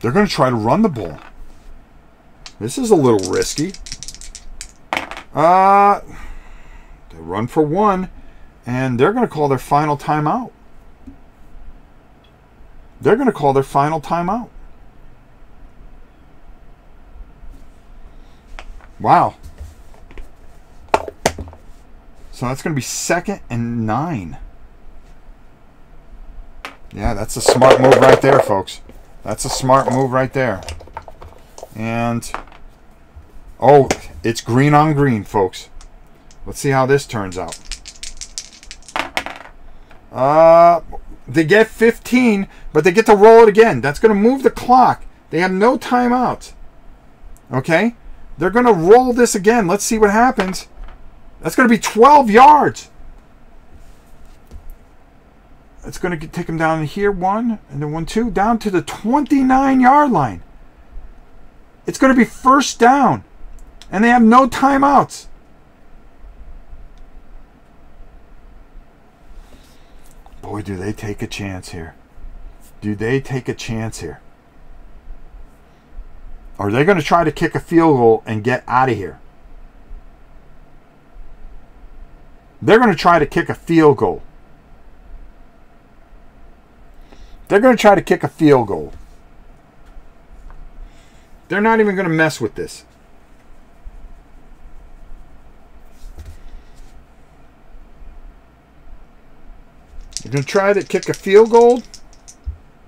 A: they're going to try to run the ball. This is a little risky. Uh, they run for one, and they're going to call their final timeout. They're going to call their final timeout. Wow. So that's going to be second and nine. Yeah, that's a smart move right there, folks. That's a smart move right there. And, oh, it's green on green, folks. Let's see how this turns out. Uh, they get 15, but they get to roll it again. That's going to move the clock. They have no timeout. Okay? They're going to roll this again. Let's see what happens. That's going to be 12 yards. It's going to take them down here, one, and then one, two, down to the 29 yard line. It's going to be first down. And they have no timeouts. Boy, do they take a chance here. Do they take a chance here? Are they going to try to kick a field goal and get out of here? They're going to try to kick a field goal. They're going to try to kick a field goal. They're not even going to mess with this. You're going to try to kick a field goal.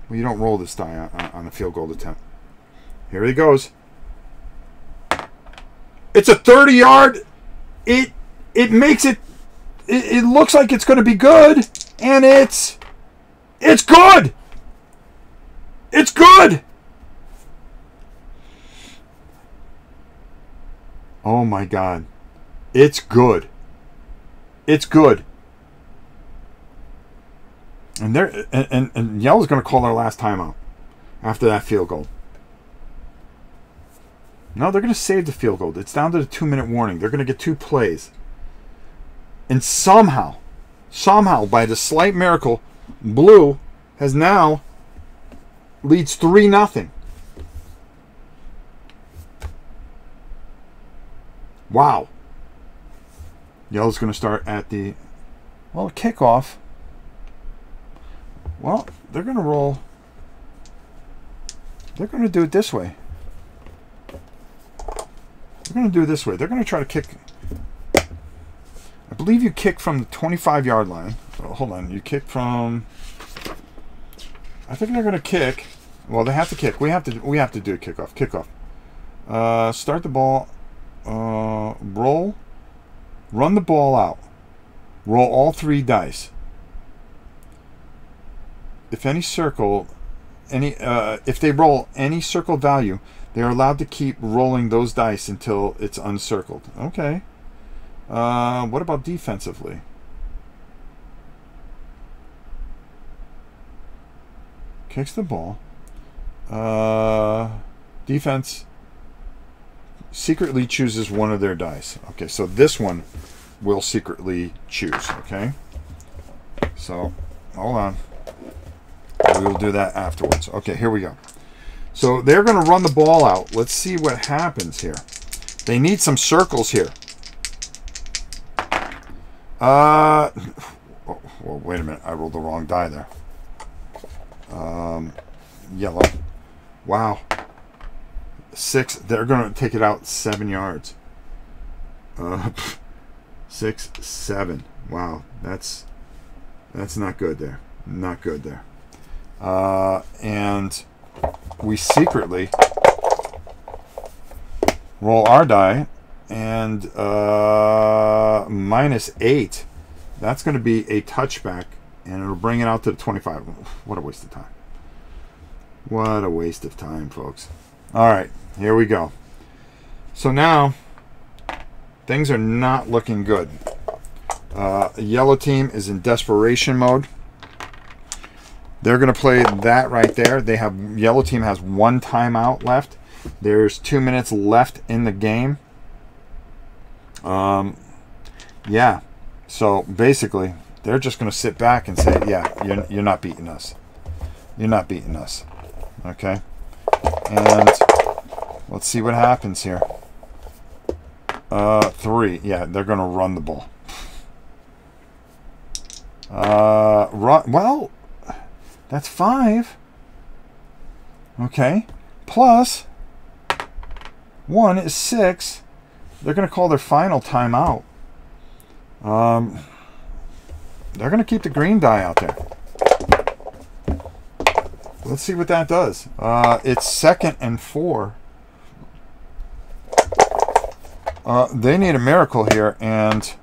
A: Well, you don't roll this die on, uh, uh, on a field goal attempt. Here he goes. It's a 30 yard. It it makes it, it it looks like it's going to be good and it's it's good. It's good. Oh my god. It's good. It's good. And they're and, and, and Yellow's gonna call their last timeout after that field goal. No, they're gonna save the field goal. It's down to the two minute warning. They're gonna get two plays. And somehow, somehow, by the slight miracle, Blue has now leads 3 nothing. Wow. Yellow's going to start at the well kickoff. Well, they're going to roll. They're going to do it this way. They're going to do it this way. They're going to try to kick. I believe you kick from the 25 yard line. Oh, hold on. You kick from. I think they're going to kick. Well, they have to kick. We have to. We have to do a kickoff. Kickoff. Uh, start the ball. Uh, roll. Run the ball out. Roll all three dice. If any circle, any uh, if they roll any circle value, they are allowed to keep rolling those dice until it's uncircled. Okay. Uh, what about defensively? Kicks the ball. Uh, defense secretly chooses one of their dice. Okay, so this one will secretly choose. Okay. So, hold on. We will do that afterwards. Okay, here we go. So they're going to run the ball out. Let's see what happens here. They need some circles here. Uh, oh, well, wait a minute. I rolled the wrong die there. Um, yellow. Wow. Six. They're going to take it out seven yards. Uh, six, seven. Wow. That's that's not good there. Not good there. Uh, and we secretly roll our die and uh, minus eight. That's going to be a touchback, and it'll bring it out to the 25. What a waste of time. What a waste of time, folks. All right, here we go. So now, things are not looking good. Uh, yellow team is in desperation mode. They're going to play that right there. They have yellow team has one timeout left. There's two minutes left in the game. Um, yeah. So basically, they're just going to sit back and say, "Yeah, you're you're not beating us. You're not beating us." Okay. And let's see what happens here. Uh, three. Yeah, they're going to run the ball. Uh, run. Well, that's five. Okay. Plus one is six. They're going to call their final timeout. Um, they're going to keep the green die out there. Let's see what that does. Uh, it's second and four. Uh, they need a miracle here, and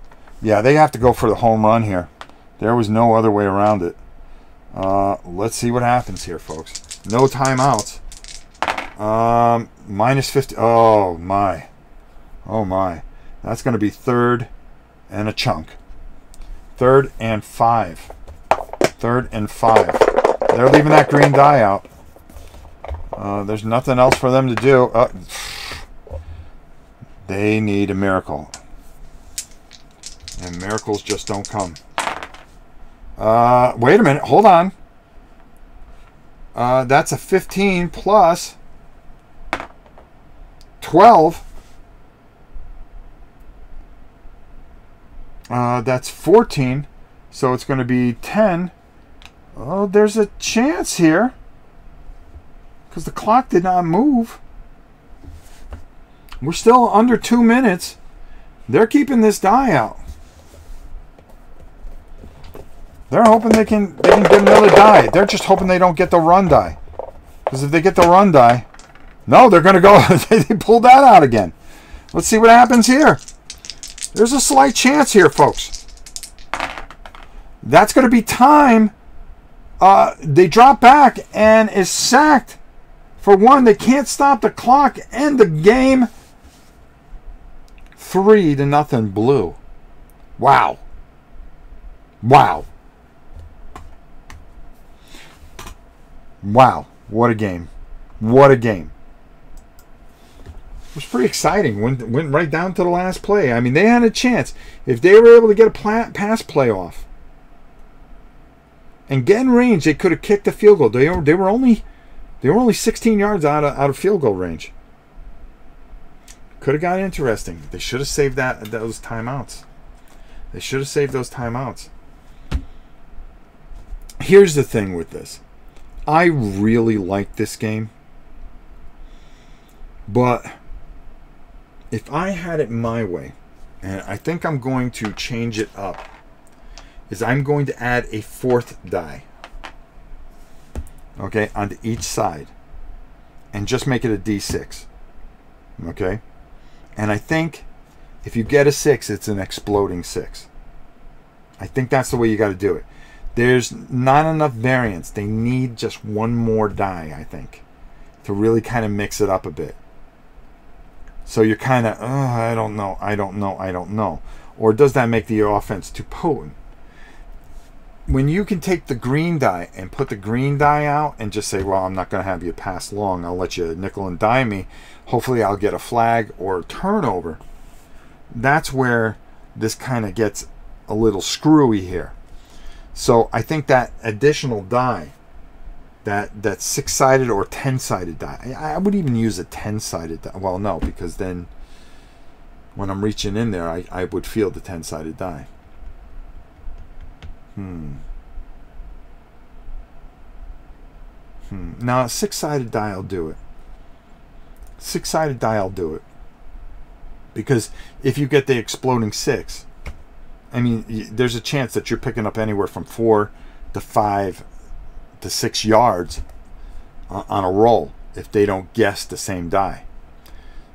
A: yeah, they have to go for the home run here. There was no other way around it. Uh, let's see what happens here, folks. No timeouts. Um, minus 50. Oh, my. Oh, my. That's going to be third and a chunk. Third and five. Third and five. They're leaving that green die out. Uh, there's nothing else for them to do. Uh, they need a miracle. And miracles just don't come. Uh, wait a minute. Hold on. Uh, that's a 15 plus 12. Uh, that's 14. So it's going to be 10. Oh, there's a chance here. Because the clock did not move. We're still under two minutes. They're keeping this die out. They're hoping they can they can get another die. They're just hoping they don't get the run die. Because if they get the run die, no, they're going to go. they pulled that out again. Let's see what happens here. There's a slight chance here, folks. That's going to be time. Uh, they drop back and is sacked. For one, they can't stop the clock and the game. Three to nothing blue. Wow. Wow. Wow, what a game. What a game. It was pretty exciting. Went, went right down to the last play. I mean, they had a chance. If they were able to get a pass play off and get in range, they could have kicked the field goal. They were, they were only they were only 16 yards out of, out of field goal range. Could Could have got interesting. They should have saved that those timeouts. They should have saved those timeouts. Here's the thing with this. I really like this game. But if I had it my way, and I think I'm going to change it up, is I'm going to add a fourth die. Okay, onto each side. And just make it a D6. Okay? And I think if you get a 6, it's an exploding 6. I think that's the way you got to do it. There's not enough variance. They need just one more die, I think, to really kind of mix it up a bit. So you're kind of, I don't know, I don't know, I don't know. Or does that make the offense too potent? When you can take the green die and put the green die out and just say, well, I'm not going to have you pass long. I'll let you nickel and dime me. Hopefully I'll get a flag or a turnover. That's where this kind of gets a little screwy here. So I think that additional die that that six sided or ten sided die. I, I, would even use a ten sided die. Well, no, because then when I'm reaching in there, I, I would feel the ten sided die. Hmm. Hmm. Now, a six sided die, I'll do it. Six sided die, I'll do it. Because if you get the exploding six, I mean, there's a chance that you're picking up anywhere from four to five to six yards on a roll if they don't guess the same die.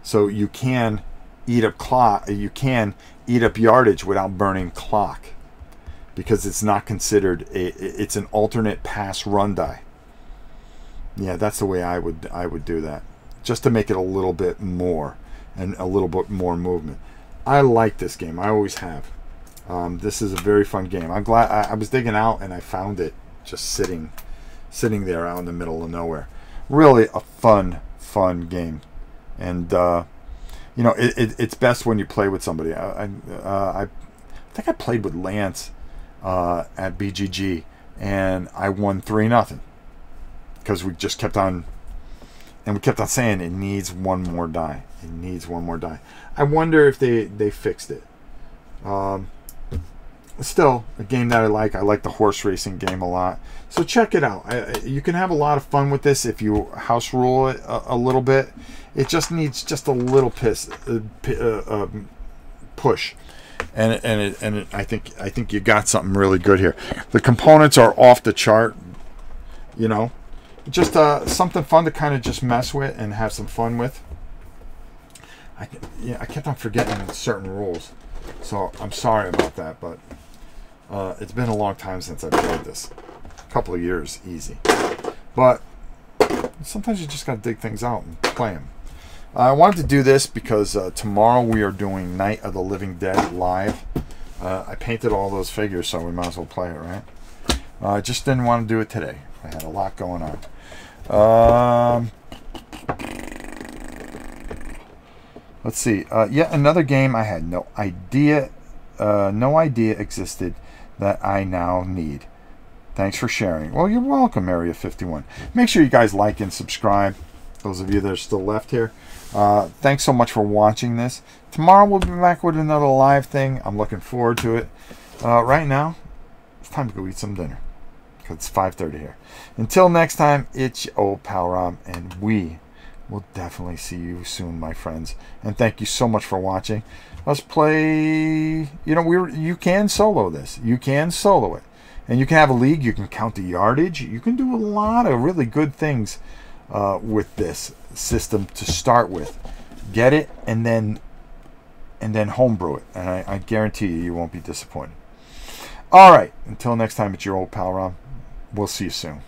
A: So you can eat up clock. You can eat up yardage without burning clock because it's not considered a. It's an alternate pass run die. Yeah, that's the way I would I would do that, just to make it a little bit more and a little bit more movement. I like this game. I always have. Um, this is a very fun game. I'm glad I, I was digging out and I found it just sitting sitting there out in the middle of nowhere. Really a fun, fun game. And, uh, you know, it, it, it's best when you play with somebody. I, I, uh, I think I played with Lance uh, at BGG, and I won 3 nothing because we just kept on, and we kept on saying it needs one more die. It needs one more die. I wonder if they, they fixed it. Um, still a game that I like. I like the horse racing game a lot. So check it out. I, you can have a lot of fun with this if you house rule it a, a little bit. It just needs just a little piss, uh, uh, um, push, and and it, and it, I think I think you got something really good here. The components are off the chart. You know, just uh, something fun to kind of just mess with and have some fun with. I yeah, I kept on forgetting certain rules, so I'm sorry about that, but. Uh, it's been a long time since I've played this. A couple of years, easy. But sometimes you just got to dig things out and play them. I wanted to do this because uh, tomorrow we are doing Night of the Living Dead live. Uh, I painted all those figures, so we might as well play it, right? Uh, I just didn't want to do it today. I had a lot going on. Um, let's see. Uh, yet another game I had no idea, no idea existed that I now need. Thanks for sharing. Well, you're welcome, Area 51. Make sure you guys like and subscribe. Those of you that are still left here. Uh, thanks so much for watching this. Tomorrow we'll be back with another live thing. I'm looking forward to it. Uh, right now, it's time to go eat some dinner. Because it's 5.30 here. Until next time, it's old pal Rob, and we will definitely see you soon, my friends. And thank you so much for watching. Let's play. You know, we you can solo this. You can solo it, and you can have a league. You can count the yardage. You can do a lot of really good things uh, with this system to start with. Get it, and then and then homebrew it, and I, I guarantee you, you won't be disappointed. All right. Until next time, it's your old pal Rob. We'll see you soon.